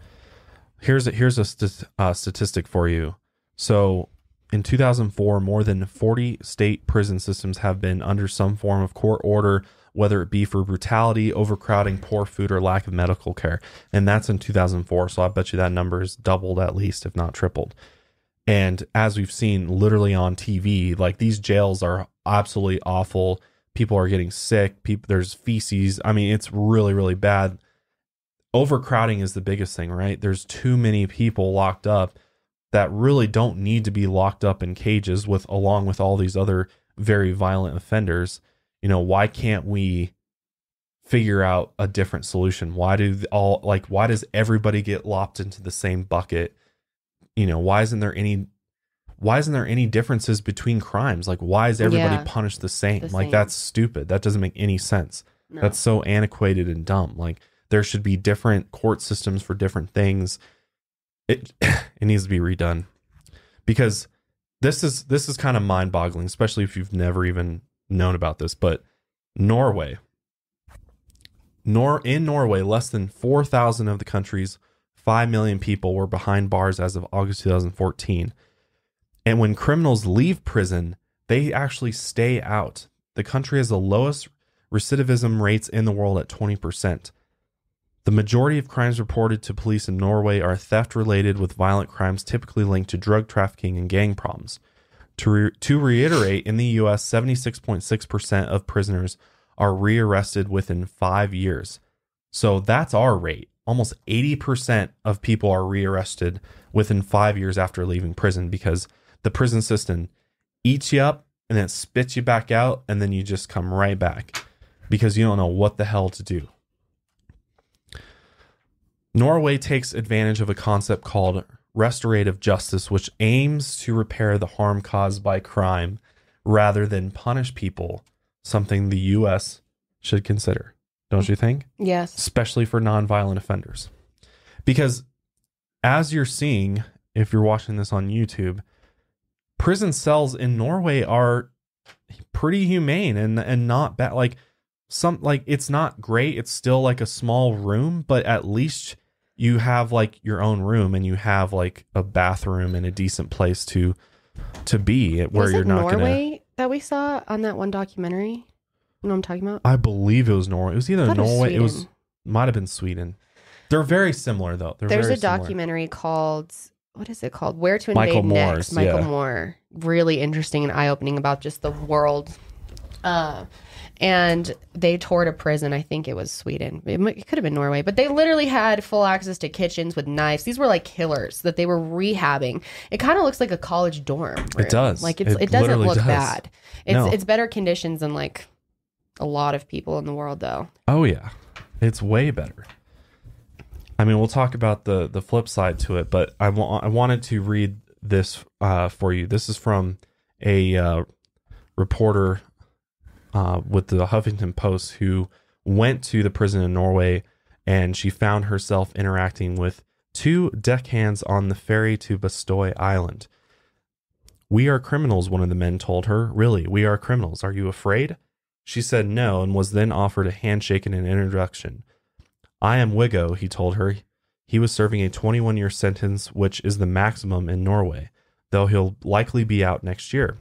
Here's a, here's a st- uh, statistic for you. So in 2004, more than 40 state prison systems have been under some form of court order, whether it be for brutality, overcrowding, poor food, or lack of medical care. And that's in 2004. So I bet you that number is doubled at least, if not tripled. And as we've seen literally on TV, like these jails are absolutely awful. People are getting sick. People, there's feces. I mean, it's really, really bad. Overcrowding is the biggest thing, right? There's too many people locked up that really don't need to be locked up in cages with along with all these other very violent offenders. You know, why can't we figure out a different solution? Why do all like why does everybody get lopped into the same bucket? You know, why isn't there any why isn't there any differences between crimes? Like why is everybody Yeah. punished the same? The like same. that's stupid. That doesn't make any sense. No. That's so antiquated and dumb. Like there should be different court systems for different things. It it needs to be redone because this is this is kind of mind-boggling, especially if you've never even known about this. But Norway, nor in Norway, less than four thousand of the country's five million people were behind bars as of August 2014. And when criminals leave prison, they actually stay out. The country has the lowest recidivism rates in the world at 20%. The majority of crimes reported to police in Norway are theft related, with violent crimes typically linked to drug trafficking and gang problems. To, re- to reiterate, in the US, 76.6% of prisoners are rearrested within five years. So that's our rate. Almost 80% of people are rearrested within five years after leaving prison because the prison system eats you up and then spits you back out, and then you just come right back because you don't know what the hell to do. Norway takes advantage of a concept called restorative justice, which aims to repair the harm caused by crime rather than punish people, something the U.S. should consider. Don't you think? yes. especially for nonviolent offenders. Because as you're seeing, if you're watching this on YouTube, prison cells in Norway are pretty humane and and not bad. Like some like it's not great. It's still like a small room, but at least you have like your own room and you have like a bathroom and a decent place to to be where was you're not gonna Norway that we saw on that one documentary? You know what I'm talking about? I believe it was Norway. It was either I thought it was Norway. It was might have been Sweden. They're very similar though. They're There's a similar. documentary called what is it called? Where to invade Michael next? Moore's, Michael yeah. Moore. Really interesting and eye opening about just the world. Uh, and they toured a prison. I think it was Sweden. It, might- it could have been Norway, but they literally had full access to kitchens with knives. These were like killers that they were rehabbing. It kind of looks like a college dorm. room. does. Like it's, It it, doesn't look does. bad. It's No. it's better conditions than like a lot of people in the world though. Oh yeah, it's way better. I mean, we'll talk about the the flip side to it, but I wa- I wanted to read this uh, for you. This is from a uh, reporter uh, with the Huffington Post who went to the prison in Norway, and she found herself interacting with two deckhands on the ferry to Bastoy Island. We are criminals, one of the men told her. Really, we are criminals. Are you afraid? She said no and was then offered a handshake and an introduction. I am Wigo, he told her. He was serving a 21 year sentence, which is the maximum in Norway, though he'll likely be out next year.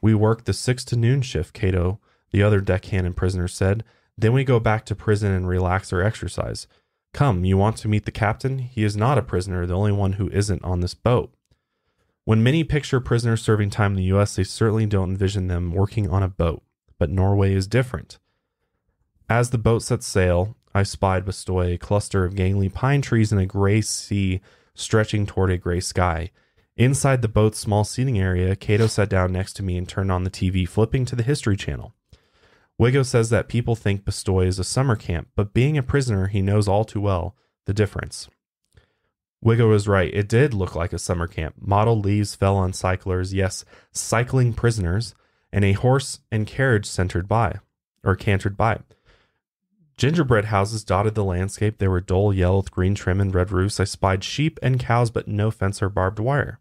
We work the 6 to noon shift, Cato, the other deckhand and prisoner said. Then we go back to prison and relax or exercise. Come, you want to meet the captain? He is not a prisoner, the only one who isn't on this boat. When many picture prisoners serving time in the US, they certainly don't envision them working on a boat. But Norway is different. As the boat set sail, I spied Bastoy, a cluster of gangly pine trees and a gray sea stretching toward a gray sky. Inside the boat's small seating area, Cato sat down next to me and turned on the TV, flipping to the History Channel. Wigo says that people think Bastoy is a summer camp, but being a prisoner, he knows all too well the difference. Wigo was right. It did look like a summer camp. Mottled leaves fell on cyclers, yes, cycling prisoners, and a horse and carriage centered by, or cantered by. Gingerbread houses dotted the landscape. They were dull yellow with green trim and red roofs. I spied sheep and cows, but no fence or barbed wire.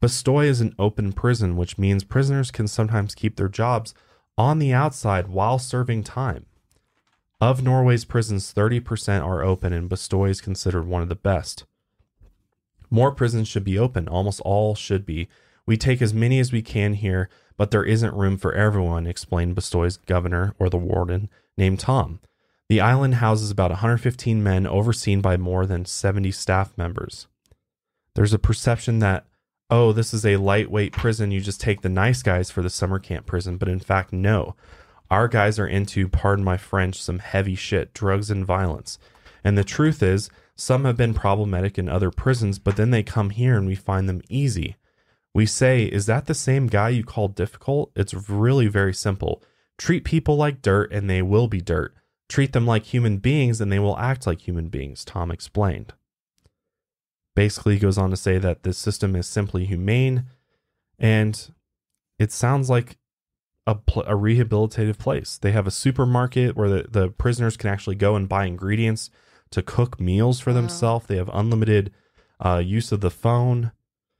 Bastoy is an open prison, which means prisoners can sometimes keep their jobs on the outside while serving time. Of Norway's prisons, 30% are open, and Bastoy is considered one of the best. More prisons should be open, almost all should be. We take as many as we can here, but there isn't room for everyone, explained Bastoy's governor, or the warden, named Tom. The island houses about 115 men, overseen by more than 70 staff members. There's a perception that oh, this is a lightweight prison. You just take the nice guys for the summer camp prison. But in fact, no. Our guys are into, pardon my French, some heavy shit, drugs and violence. And the truth is, some have been problematic in other prisons, but then they come here and we find them easy. We say, is that the same guy you call difficult? It's really very simple. Treat people like dirt and they will be dirt. Treat them like human beings and they will act like human beings, Tom explained basically goes on to say that this system is simply humane and it sounds like a, pl- a rehabilitative place. They have a supermarket where the, the prisoners can actually go and buy ingredients to cook meals for wow. themselves. They have unlimited uh, use of the phone.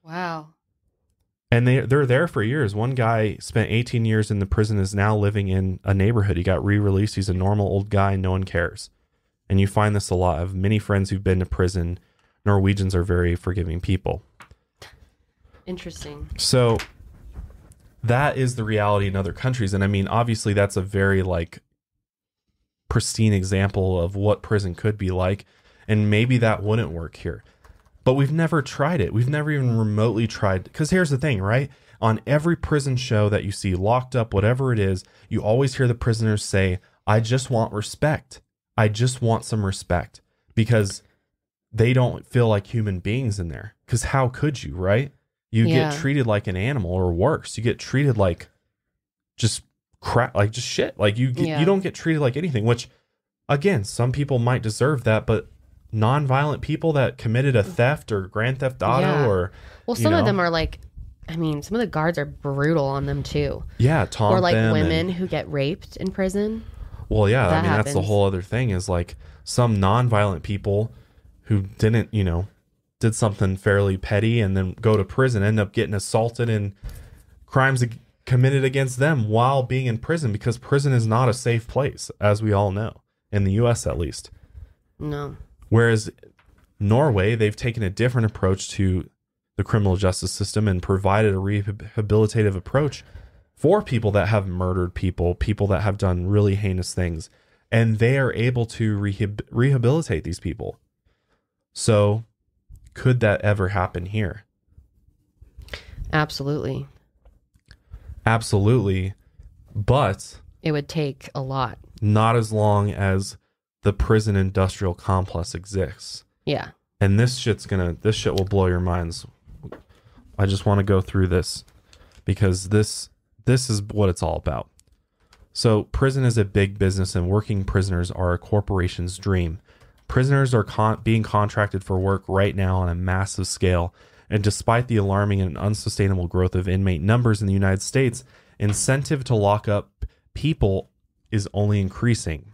Wow. And they they're there for years. One guy spent 18 years in the prison is now living in a neighborhood. He got re-released. He's a normal old guy. No one cares. And you find this a lot. of many friends who've been to prison Norwegians are very forgiving people. Interesting. So that is the reality in other countries. And I mean, obviously, that's a very like pristine example of what prison could be like. And maybe that wouldn't work here. But we've never tried it. We've never even remotely tried. Because here's the thing, right? On every prison show that you see, locked up, whatever it is, you always hear the prisoners say, I just want respect. I just want some respect. Because they don't feel like human beings in there. Because how could you, right? You yeah. get treated like an animal or worse. You get treated like just crap, like just shit. Like you, get, yeah. you don't get treated like anything. Which, again, some people might deserve that, but non-violent people that committed a theft or grand theft auto yeah. or well, some know, of them are like I mean, some of the guards are brutal on them too. Yeah, Tom. Or like women and, who get raped in prison. Well, yeah, that I mean happens. that's the whole other thing is like some non-violent people who didn't, you know, did something fairly petty and then go to prison, end up getting assaulted and crimes committed against them while being in prison because prison is not a safe place, as we all know, in the US at least. No. Whereas Norway, they've taken a different approach to the criminal justice system and provided a rehabilitative approach for people that have murdered people, people that have done really heinous things, and they are able to rehab- rehabilitate these people. So, could that ever happen here? Absolutely. Absolutely. But it would take a lot. Not as long as the prison industrial complex exists. Yeah. And this shit's gonna this shit will blow your minds. I just want to go through this because this this is what it's all about. So prison is a big business and working prisoners are a corporation's dream. Prisoners are con- being contracted for work right now on a massive scale, and despite the alarming and unsustainable growth of inmate numbers in the United States, incentive to lock up people is only increasing.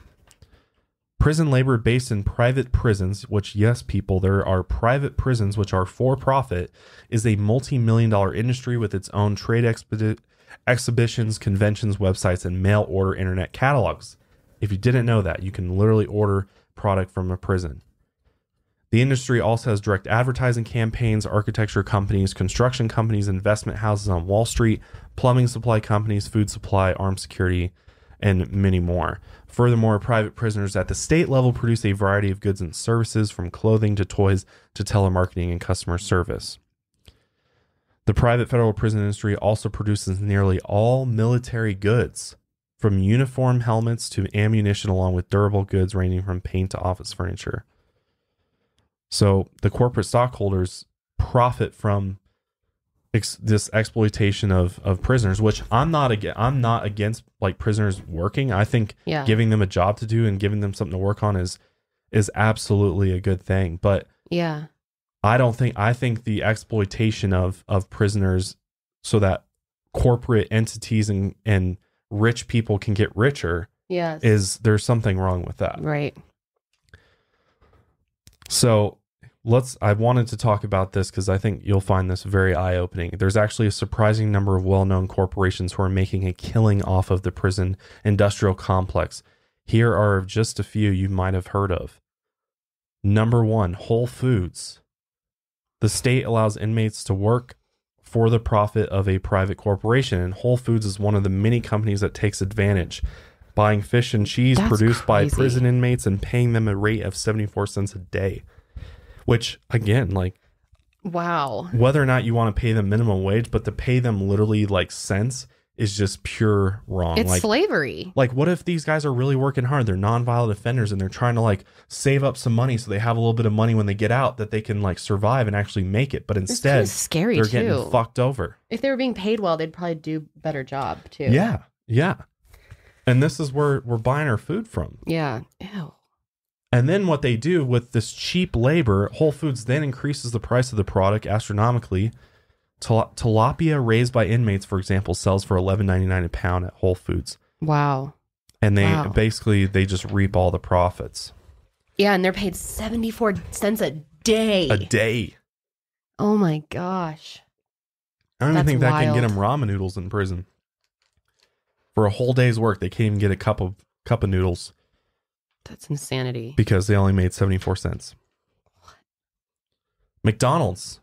Prison labor based in private prisons, which, yes, people, there are private prisons which are for profit, is a multi million dollar industry with its own trade expedi- exhibitions, conventions, websites, and mail order internet catalogs. If you didn't know that, you can literally order product from a prison. The industry also has direct advertising campaigns, architecture companies, construction companies, investment houses on Wall Street, plumbing supply companies, food supply, armed security, and many more. Furthermore, private prisoners at the state level produce a variety of goods and services from clothing to toys to telemarketing and customer service. The private federal prison industry also produces nearly all military goods, from uniform helmets to ammunition, along with durable goods ranging from paint to office furniture. So the corporate stockholders profit from ex- this exploitation of of prisoners, which I'm not against. I'm not against like prisoners working. I think Yeah. giving them a job to do and giving them something to work on is is absolutely a good thing. But Yeah. I don't think I think the exploitation of of prisoners so that corporate entities and and rich people can get richer Yes. is there's something wrong with that. right. So let's I wanted to talk about this because I think you'll find this very eye-opening. There's actually a surprising number of well-known corporations who are making a killing off of the prison industrial complex. Here are just a few you might have heard of. Number 1, Whole Foods. The state allows inmates to work for the profit of a private corporation and Whole Foods is one of the many companies that takes advantage buying fish and cheese That's produced by prison inmates and paying them a rate of 74 cents a day. Which again, like Wow. whether or not you want to pay them minimum wage, but to pay them literally like cents is just pure wrong. It's like slavery. like what if these guys are really working hard? They're nonviolent offenders and they're trying to like save up some money so they have a little bit of money when they get out that they can like survive and actually make it. But instead kinda scary they're too. getting fucked over. If they were being paid well, they'd probably do a better job too. Yeah. Yeah. And this is where we're buying our food from. Yeah. Ew. And then what they do with this cheap labor, Whole Foods then increases the price of the product astronomically. Til- tilapia raised by inmates, for example, sells for eleven ninety nine a pound at Whole Foods, Wow. and they Wow. basically they just reap all the profits Yeah, and they're paid 74 cents a day. a day. Oh my gosh. I don't even think that can get wild. them ramen noodles in prison. For a whole day's work, they can't even get a cup of cup of noodles That's insanity. because they only made 74 cents. McDonald's,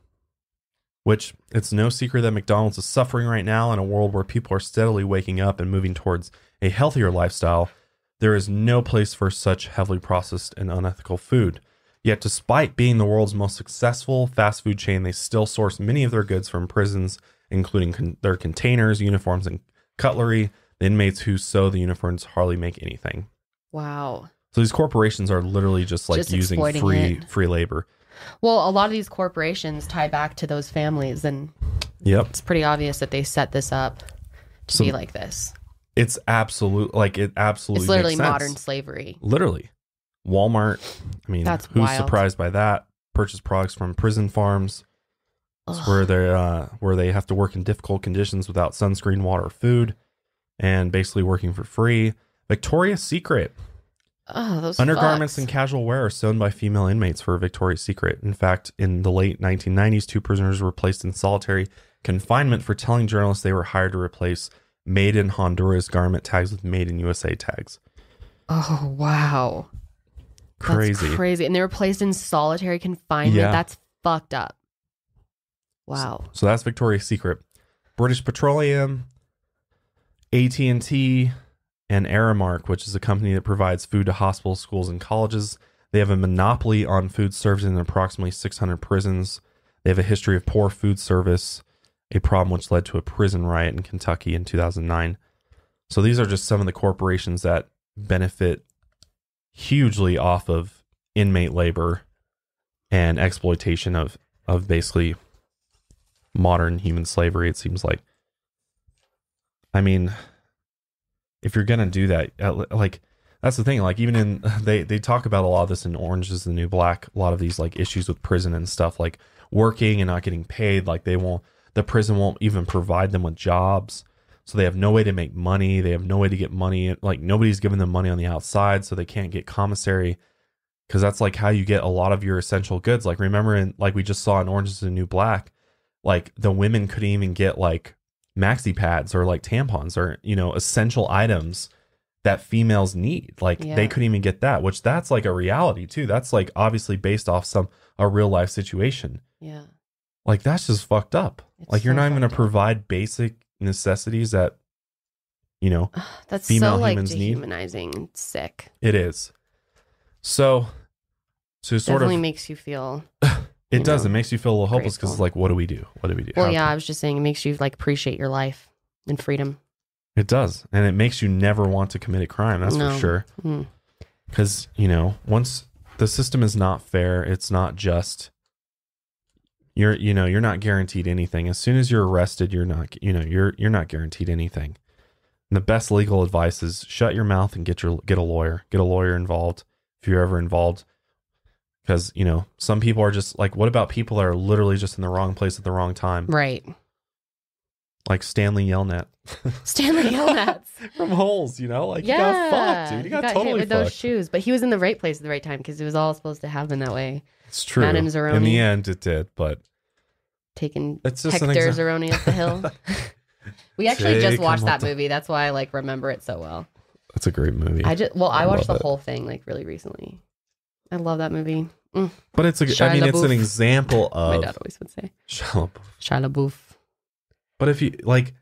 which it's no secret that McDonald's is suffering right now in a world where people are steadily waking up and moving towards a healthier lifestyle. There is no place for such heavily processed and unethical food. Yet, despite being the world's most successful fast food chain, they still source many of their goods from prisons, including con- their containers, uniforms, and cutlery. The inmates who sew the uniforms hardly make anything. Wow. So these corporations are literally just like Just using free it. free labor. Well, a lot of these corporations tie back to those families, and Yep. it's pretty obvious that they set this up to So- be like this. It's absolute like it absolutely It's literally modern slavery. Literally. Walmart, I mean, That's who's wild. surprised by that? Purchase products from prison farms where they uh where they have to work in difficult conditions without sunscreen, water, food and basically working for free. Victoria's Secret. Oh, those Undergarments fucks. and casual wear are sewn by female inmates for Victoria's Secret. In fact, in the late 1990s, two prisoners were placed in solitary confinement for telling journalists they were hired to replace made in Honduras garment tags with made in USA tags. Oh wow, That's Crazy. crazy. And they were placed in solitary confinement. Yeah. That's fucked up. Wow. So that's Victoria's Secret. British Petroleum, AT&T, and Aramark, which is a company that provides food to hospitals, schools, and colleges. They have a monopoly on food served in approximately 600 prisons. They have a history of poor food service, a problem which led to a prison riot in Kentucky in 2009. So these are just some of the corporations that benefit hugely off of inmate labor and exploitation of of basically modern human slavery it seems like i mean if you're gonna do that like that's the thing like even in they they talk about a lot of this in orange is the new black a lot of these like issues with prison and stuff like working and not getting paid like they won't the prison won't even provide them with jobs. So they have no way to make money they have no way to get money like nobody's giving them money on the outside so they can't get commissary. Because that's like how you get a lot of your essential goods. Like remember in like we just saw in orange is the new black like the women couldn't even get like maxi pads or like tampons or you know essential items that females need. Like Yeah. they couldn't even get that, which that's like a reality too. That's like obviously based off some a real life situation. Yeah. Like that's just fucked up. It's like you're so not even gonna up. provide basic necessities that you know That's Female so like humans need. dehumanizing and sick. it is. So to sort of Definitely of makes you feel it does know, it makes you feel a little hopeless because it's like what do we do? What do we do? Well, How yeah, I was just saying it makes you like appreciate your life and freedom. It does. And it makes you never want to commit a crime, that's No. for sure. Mm. Cuz, you know, once the system is not fair, it's not just you're you know, you're not guaranteed anything. As soon as you're arrested, you're not you know, you're you're not guaranteed anything. And the best legal advice is shut your mouth and get your get a lawyer. Get a lawyer involved if you're ever involved. Cuz, you know, some people are just like what about people that are literally just in the wrong place at the wrong time? Right. Like Stanley Yelnats Stanley yelnats from Holes, you know? Like yeah. you got fucked, dude. You got, hit totally with fucked. those shoes, but he was in the right place at the right time because it was all supposed to happen that way. It's true. Madame In the end, it did, but Taking it's just Hector. Zeroni up the hill. we actually Take just watched that movie. That's why I like remember it so well. That's a great movie. I just well, I, I watched the it. whole thing like really recently. I love that movie. Mm, but it's a. I Shia mean, it's an example of. my dad always would say Shia LaBeouf. Shia LaBeouf. But if you like,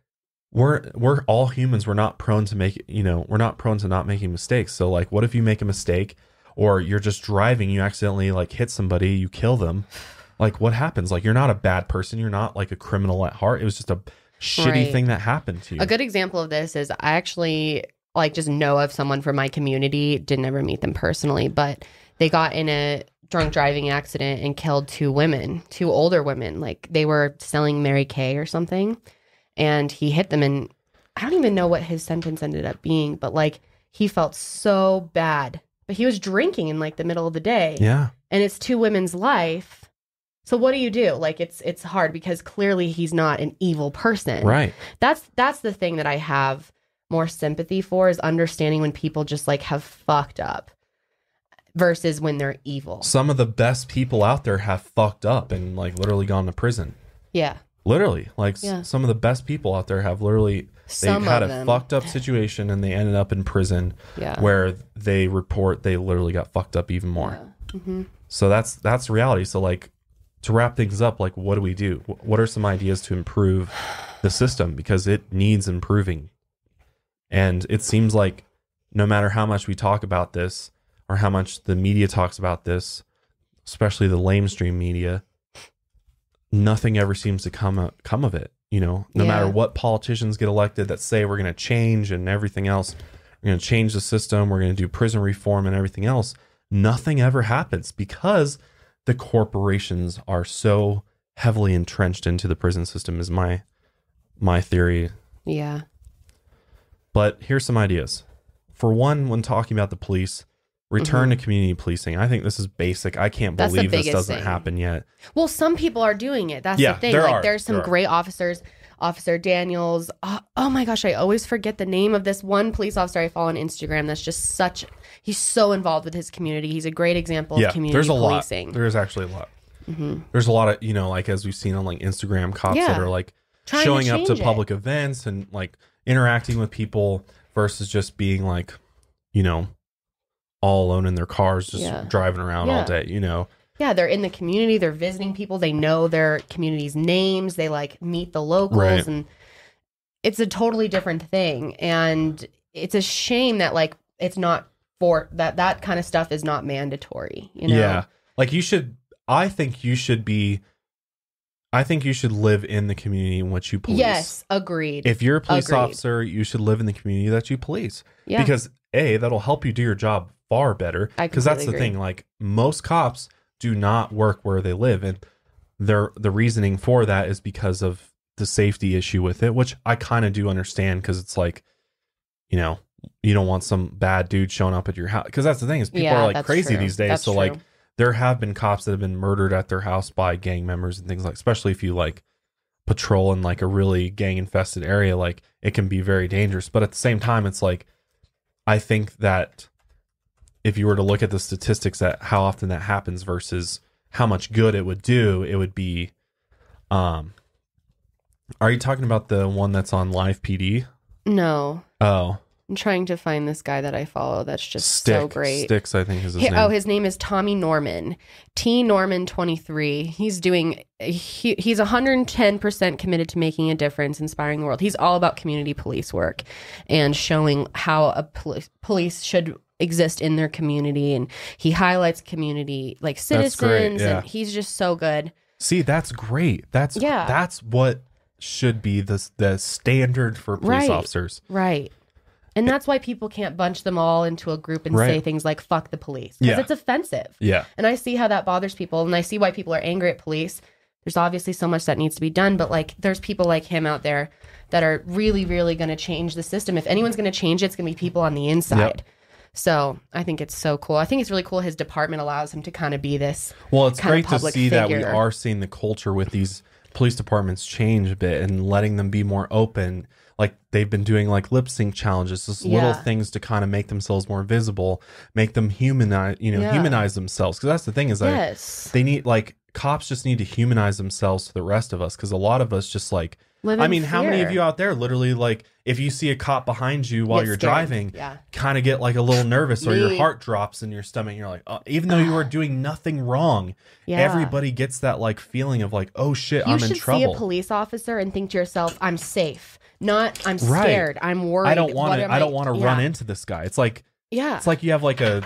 we're we're all humans. We're not prone to make. You know, we're not prone to not making mistakes. So like, what if you make a mistake, or you're just driving, you accidentally like hit somebody, you kill them. Like, what happens? Like, you're not a bad person. You're not like a criminal at heart. It was just a shitty Right. thing that happened to you. A good example of this is I actually like just know of someone from my community. Didn't ever meet them personally, but they got in a drunk driving accident and killed two women, two older women. Like they were selling Mary Kay or something, and he hit them. And I don't even know what his sentence ended up being, but like he felt so bad. But he was drinking in like the middle of the day yeah. and it's two women's life. So what do you do? Like it's it's hard because clearly he's not an evil person. Right. That's that's the thing that I have more sympathy for is understanding when people just like have fucked up versus when they're evil. Some of the best people out there have fucked up and like literally gone to prison. Yeah. Literally, like Yeah. some of the best people out there have literally they had of a them. fucked up situation and they ended up in prison Yeah. where they report they literally got fucked up even more. hmm So that's that's reality. So like to wrap things up, like what do we do? What are some ideas to improve the system because it needs improving? And it seems like no matter how much we talk about this or how much the media talks about this, especially the lamestream media, nothing ever seems to come come of it. You know, no matter what politicians get elected that say we're going to change and everything else, we're going to change the system, we're going to do prison reform and everything else, nothing ever happens because the corporations are so heavily entrenched into the prison system is my my theory Yeah. but here's some ideas. For one, when talking about the police, return to community policing. I think this is basic. I can't Mm-hmm. That's believe this doesn't thing. happen yet. Well, some people are doing it. That's Yeah, the thing. there like are. there's some There great officers. Officer Daniels. Oh, oh my gosh, I always forget the name of this one police officer I follow on Instagram. That's just such. He's so involved with his community. He's a great example yeah, of community there's a policing. lot. There's actually a lot. hmm There's a lot of you know, like as we've seen on like Instagram cops Yeah. that are like Trying to showing up to it. public events and like interacting with people versus just being like, you know, all alone in their cars, just Yeah. driving around all day. You know, Yeah, they're in the community. They're visiting people. They know their community's names. They like meet the locals, Right. and it's a totally different thing. And it's a shame that like it's not for that. That kind of stuff is not mandatory. You know? Yeah. Like you should I think you should be I think you should live in the community in which you police. Yes, agreed. If you're a police Agreed. officer, you should live in the community that you police. yeah. Because A, that'll help you do your job far better. Because that's the completely thing. Like most cops do not work where they live. And their the reasoning for that is because of the safety issue with it, which I kind of do understand because it's like, you know, you don't want some bad dude showing up at your house. Because that's the thing is people Yeah, are like crazy true. these days. That's so like there have been cops that have been murdered at their house by gang members and things like especially if you like patrol in like a really gang infested area like it can be very dangerous but at the same time it's like i think that if you were to look at the statistics at how often that happens versus how much good it would do it would be um are you talking about the one that's on live pd no, oh I'm trying to find this guy that I follow. That's just Stick, so great. Sticks, I think is his He- name. oh, his name is Tommy Norman. T Norman 23. He's doing he, he's 110% committed to making a difference, inspiring the world. He's all about community police work and showing how a police police should exist in their community and he highlights community like citizens great, yeah. and he's just so good. See, that's great. That's Yeah. That's what should be the the standard for police Right. officers. Right. And that's why people can't bunch them all into a group and say things like fuck the police because Yeah. it's offensive. Yeah. And I see how that bothers people and I see why people are angry at police. There's obviously so much that needs to be done, but like there's people like him out there that are really, really going to change the system. If anyone's going to change it, it's going to be people on the inside. So I think it's so cool. I think it's really cool. His department allows him to kind of be this. Well, it's great to see that we are seeing the culture with these police departments change a bit and letting them be more open. Like they've been doing like lip sync challenges, just little things to kind of make themselves more visible, make them humanize, you know, Yeah. humanize themselves. Because that's the thing is that yes. they need like cops just need to humanize themselves to the rest of us. Because a lot of us just like, I mean, how many of you out there literally like if you see a cop behind you while Get you're scared. driving, Yeah. kind of get like a little nervous or your heart drops in your stomach. You're like, oh, even though you are doing nothing wrong, Yeah. everybody gets that like feeling of like, oh shit, You I'm in trouble. You should see a police officer and think to yourself, "I'm safe." Not, "I'm Right. scared." I'm worried. I don't want to. I don't want to yeah. run into this guy. It's like Yeah. it's like you have like a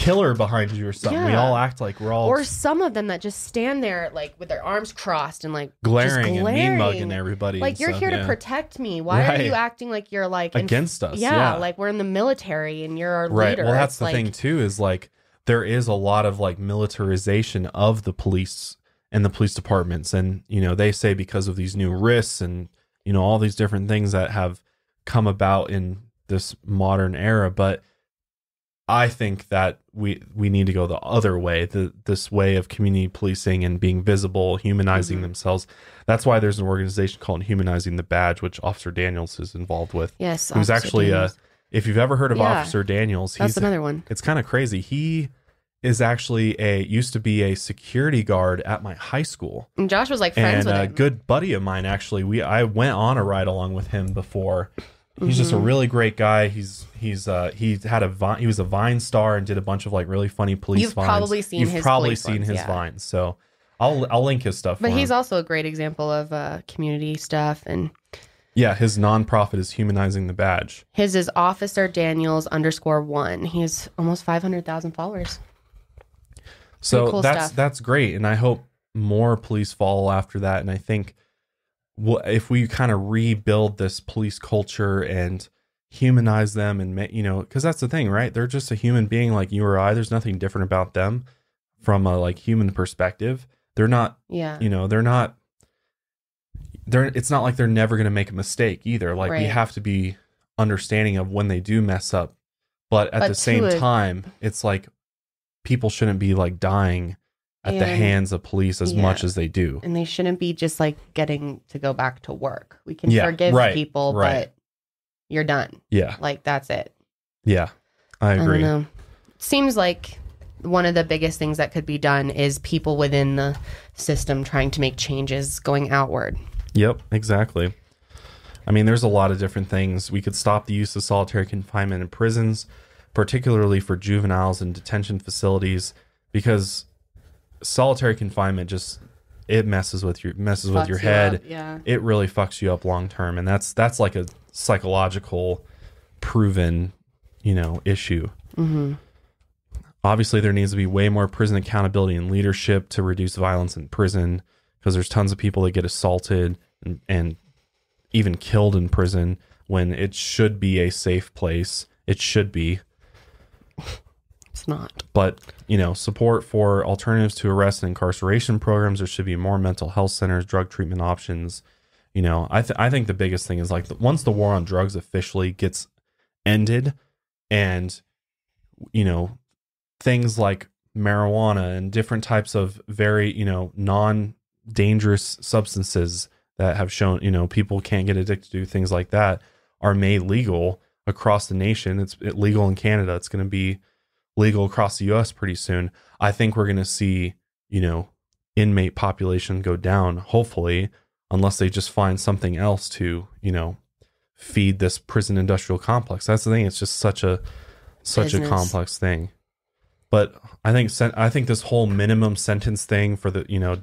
killer behind you or something. We all act like we're all or some of them that just stand there like with their arms crossed and like glaring, just and mean mugging everybody. Like you're stuff, here yeah. to protect me. Why Right. are you acting like you're like in- against us. Yeah, Yeah, like we're in the military and you're our right. leader. Well, that's It's the like, thing too. Is like there is a lot of like militarization of the police and the police departments, and you know they say because of these new risks and you know all these different things that have come about in this modern era, but. I think that we we need to go the other way, the this way of community policing and being visible, humanizing Mhm. themselves. That's why there's an organization called Humanizing the Badge, which Officer Daniels is involved with. Yes, Who's actually uh Daniels. if you've ever heard of Yeah. Officer Daniels, That's he's another one. it's kind of crazy. He is actually a used to be a security guard at my high school And Josh was like friends and with a him. good buddy of mine actually we i went on a ride along with him before he's just a Mhm. really great guy he's he's uh he had a vine he was a vine star and did a bunch of like really funny police You've vines. probably seen you've his probably seen ones, his yeah. vines so i'll i'll link his stuff But he's him. also a great example of uh, community stuff, and yeah his nonprofit is humanizing the badge his is Officer Daniels underscore one. He has almost five hundred thousand followers. So cool that's stuff. that's great, and I hope more police follow after that. And I think if we kind of rebuild this police culture and humanize them, and you know, because that's the thing, right? They're just a human being like you or I. There's nothing different about them from a like human perspective. They're not, Yeah, you know, they're not. They're. It's not like they're never going to make a mistake either. Like we have to be understanding of when they do mess up, but at But the same a- time, it's like people shouldn't be like dying at the hands of police as yeah. much as they do. and they shouldn't be just like getting to go back to work. We can Yeah, forgive right, people, right. but you're done. Yeah, Like that's it. yeah, I I agree. know. Seems like one of the biggest things that could be done is people within the system trying to make changes going outward. Yep, exactly. I mean, there's a lot of different things. We could stop the use of solitary confinement in prisons, particularly for juveniles and detention facilities, because solitary confinement just it messes with your messes with your you head. up, yeah. It really fucks you up long term, and that's that's like a psychological, proven, you know, issue. hmm obviously there needs to be way more prison accountability and leadership to reduce violence in prison because there's tons of people that get assaulted and, and even killed in prison when it should be a safe place it should be It's not. but you know support for alternatives to arrest and incarceration programs. There should be more mental health centers drug treatment options. You know i, th- I think the biggest thing is like the, once the war on drugs officially gets ended and you know things like marijuana and different types of very you know non dangerous substances that have shown you know people can't get addicted to things like that are made legal across the nation. It's legal in canada. It's going to be legal across the US pretty soon, I think we're going to see, you know, inmate population go down, hopefully, unless they just find something else to, you know, feed this prison industrial complex. That's the thing. It's just such a such Business. a complex thing. But I think sen- I think this whole minimum sentence thing for the you know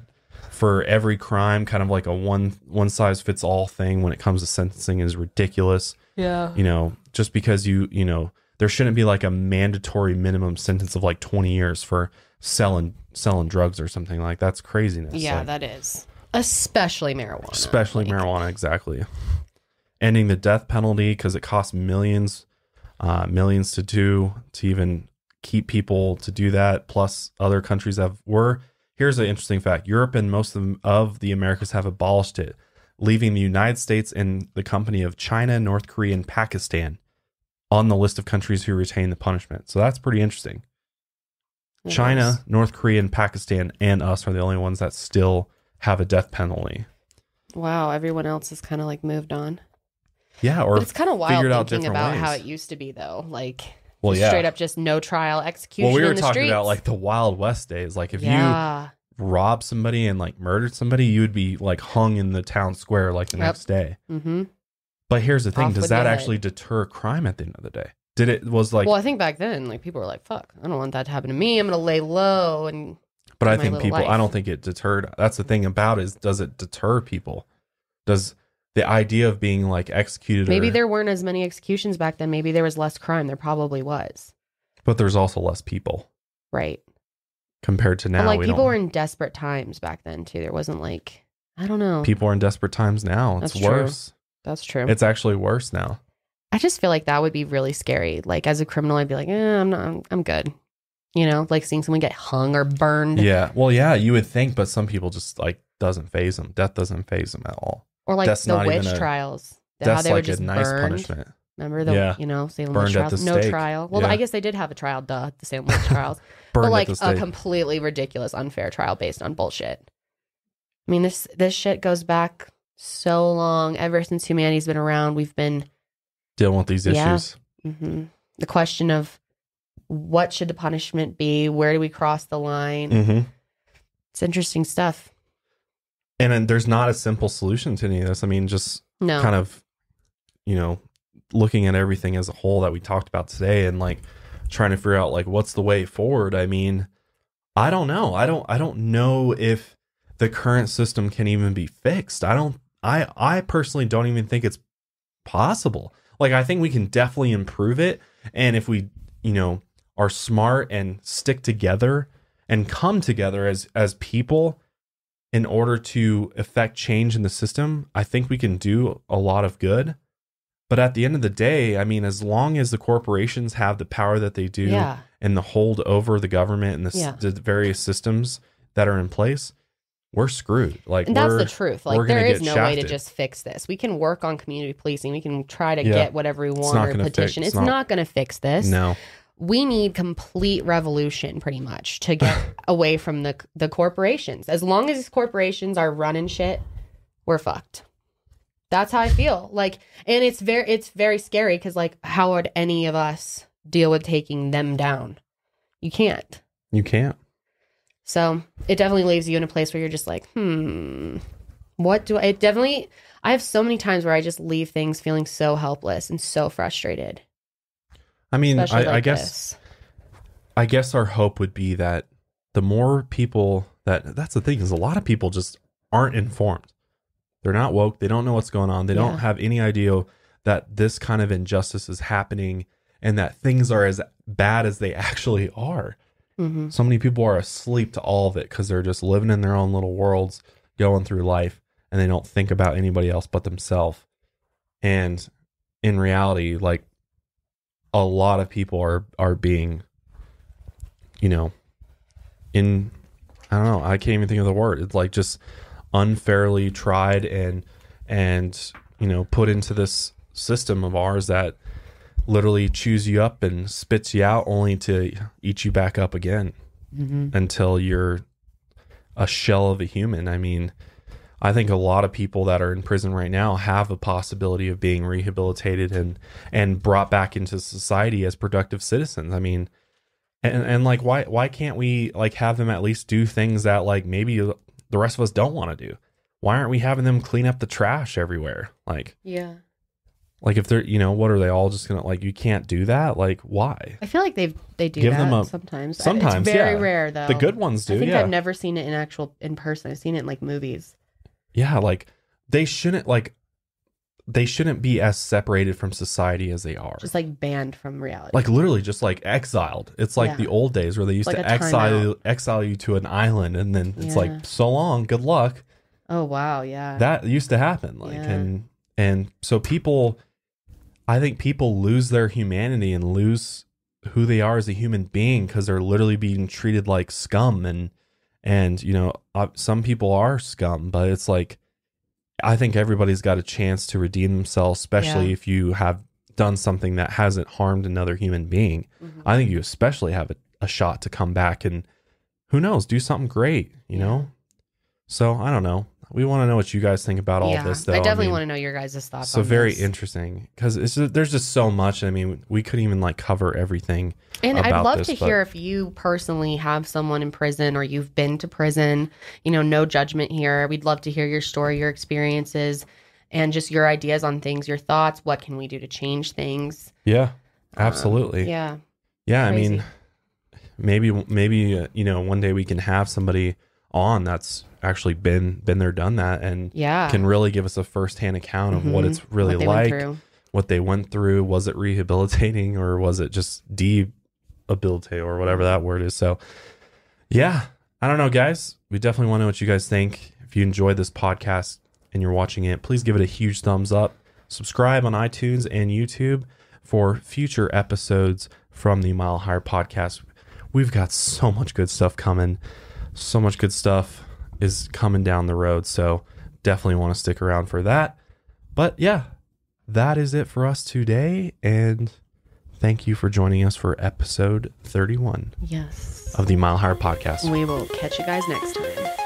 for every crime, kind of like a one one size fits all thing when it comes to sentencing is ridiculous. Yeah. You know, just because you you know there shouldn't be like a mandatory minimum sentence of like twenty years for selling selling drugs or something like that's craziness. Yeah, Like, that is. Especially marijuana. especially Like, marijuana exactly ending the death penalty because it costs millions uh, millions to do to even keep people to do that plus other countries have were here's an interesting fact europe and most of, them, of the americas have abolished it leaving the united states in the company of china north korea and pakistan on the list of countries who retain the punishment so that's pretty interesting china north korea and pakistan and us are the only ones that still have a death penalty Wow, everyone else has kind of like moved on. yeah or But it's kind of wild thinking about how it used to be, though. Like, Well, yeah. straight up just no trial execution. Well, we were talking streets. about like the Wild West days. Like if yeah. you robbed somebody and like murdered somebody, you would be like hung in the town square like the Yep. next day. Mm-hmm. But here's the thing: Off does with that your head. actually deter crime at the end of the day? Did it was like? well, I think back then, like people were like, "Fuck, I don't want that to happen to me. I'm gonna lay low." And but I my think little people. I life. don't think it deterred. That's the thing about it is does it deter people? Does the idea of being like executed? maybe or, there weren't as many executions back then. Maybe there was less crime. There probably was. but there's also less people Right. compared to now. but like we people don't- were in desperate times back then too. There wasn't like I don't know. people are in desperate times now. It's That's true. worse. That's true. It's actually worse now. I just feel like that would be really scary. Like as a criminal, I'd be like, eh, I'm not. I'm, I'm good. You know, like seeing someone get hung or burned, Yeah. Well, yeah, you would think, but some people just like doesn't phase them. Death doesn't phase them at all. or like That's the witch a- trials. How That's they were like a just nice burned. punishment. Remember the Yeah. you know Salem Burned trials? No stake. trial. Well, Yeah. I guess they did have a trial. Duh, the Salem witch trials, but like a completely ridiculous, unfair trial based on bullshit. I mean this this shit goes back so long. Ever since humanity's been around, we've been Dealing with these Yeah. issues. hmm the question of what should the punishment be? Where do we cross the line? hmm It's interesting stuff. And then there's not a simple solution to any of this. I mean, just No, kind of, you know, looking at everything as a whole that we talked about today and like trying to figure out like what's the way forward. I mean, I don't know. I don't I don't know if the current system can even be fixed. I don't I I personally don't even think it's possible. Like I think we can definitely improve it and if we, you know, are smart and stick together and come together as as people in order to effect change in the system, I think we can do a lot of good. But at the end of the day, I mean, as long as the corporations have the power that they do yeah, and the hold over the government and the, Yeah. the various systems that are in place, we're screwed. Like and that's the truth. Like there is no way to just fix this. We can work on community policing. We can try to Yeah. get whatever we want or gonna fix- petition. it's it's not- not, going to fix this. no. We need complete revolution, pretty much, to get away from the the corporations. As long as corporations are running shit, we're fucked. That's how I feel. Like, and it's very it's very scary because like, how would any of us deal with taking them down? You can't. You can't. So it definitely leaves you in a place where you're just like, hmm, what do I? It definitely. I have so many times where I just leave things feeling so helpless and so frustrated. I mean, I, like I guess this. I guess our hope would be that the more people that that's the thing is a lot of people just aren't informed. They're not woke. They don't know what's going on. They don't have any idea that this kind of injustice is happening and that things are as bad as they actually are. Hmm So many people are asleep to all of it because they're just living in their own little worlds, going through life, and they don't think about anybody else but themselves. And in reality, like a lot of people are are being, you know, in I don't know, I can't even think of the word. It's like just unfairly tried and and you know put into this system of ours that literally chews you up and spits you out only to eat you back up again hmm until you're a shell of a human. I mean, I think a lot of people that are in prison right now have a possibility of being rehabilitated and and brought back into society as productive citizens. I mean, and and like why why can't we like have them at least do things that like maybe the rest of us don't want to do? Why aren't we having them clean up the trash everywhere? Like Yeah. Like if they're, you know, what are they all just gonna like? You can't do that. Like why? I feel like they've they do Give that them a- sometimes. sometimes, it's very yeah. rare though. The good ones do. I think yeah, I've never seen it in actual in person. I've seen it in like movies. yeah. Like they shouldn't like they shouldn't be as separated from society as they are. Just like banned from reality. like literally just like exiled. It's like Yeah. the old days where they used Like to exile exile you to an island and then it's Yeah. like so long, good luck. oh wow, yeah. That used to happen like Yeah. and and so people I think people lose their humanity and lose who they are as a human being cuz they're literally being treated like scum and and you know uh, some people are scum but it's like I think everybody's got a chance to redeem themselves especially Yeah. if you have done something that hasn't harmed another human being. Mhm. I think you especially have a, a shot to come back and who knows, do something great, you know? So I don't know. We want to know what you guys think about all yeah. this, though. I definitely mean, want to know your guys' thoughts. So very this. interesting because there's just so much. I mean, we couldn't even like cover everything. And I'd love this, to but- hear if you personally have someone in prison or you've been to prison. You know, no judgment here. We'd love to hear your story, your experiences, and just your ideas on things, your thoughts. What can we do to change things? Yeah, Um, absolutely. yeah. yeah, I mean, maybe maybe uh, you know one day we can have somebody on that's actually been been there, done that, and Yeah. can really give us a firsthand account of what Mhm. it's really What like. what they went through. Was it rehabilitating or was it just debilitate or whatever that word is? So, yeah, I don't know, guys. We definitely want to know what you guys think. If you enjoyed this podcast and you're watching it, please give it a huge thumbs up. Subscribe on iTunes and YouTube for future episodes from the Mile Higher podcast. We've got so much good stuff coming. So much good stuff is coming down the road. So, definitely want to stick around for that. But yeah, that is it for us today. And thank you for joining us for episode 31 Yes. of the Mile Higher Podcast. We will catch you guys next time.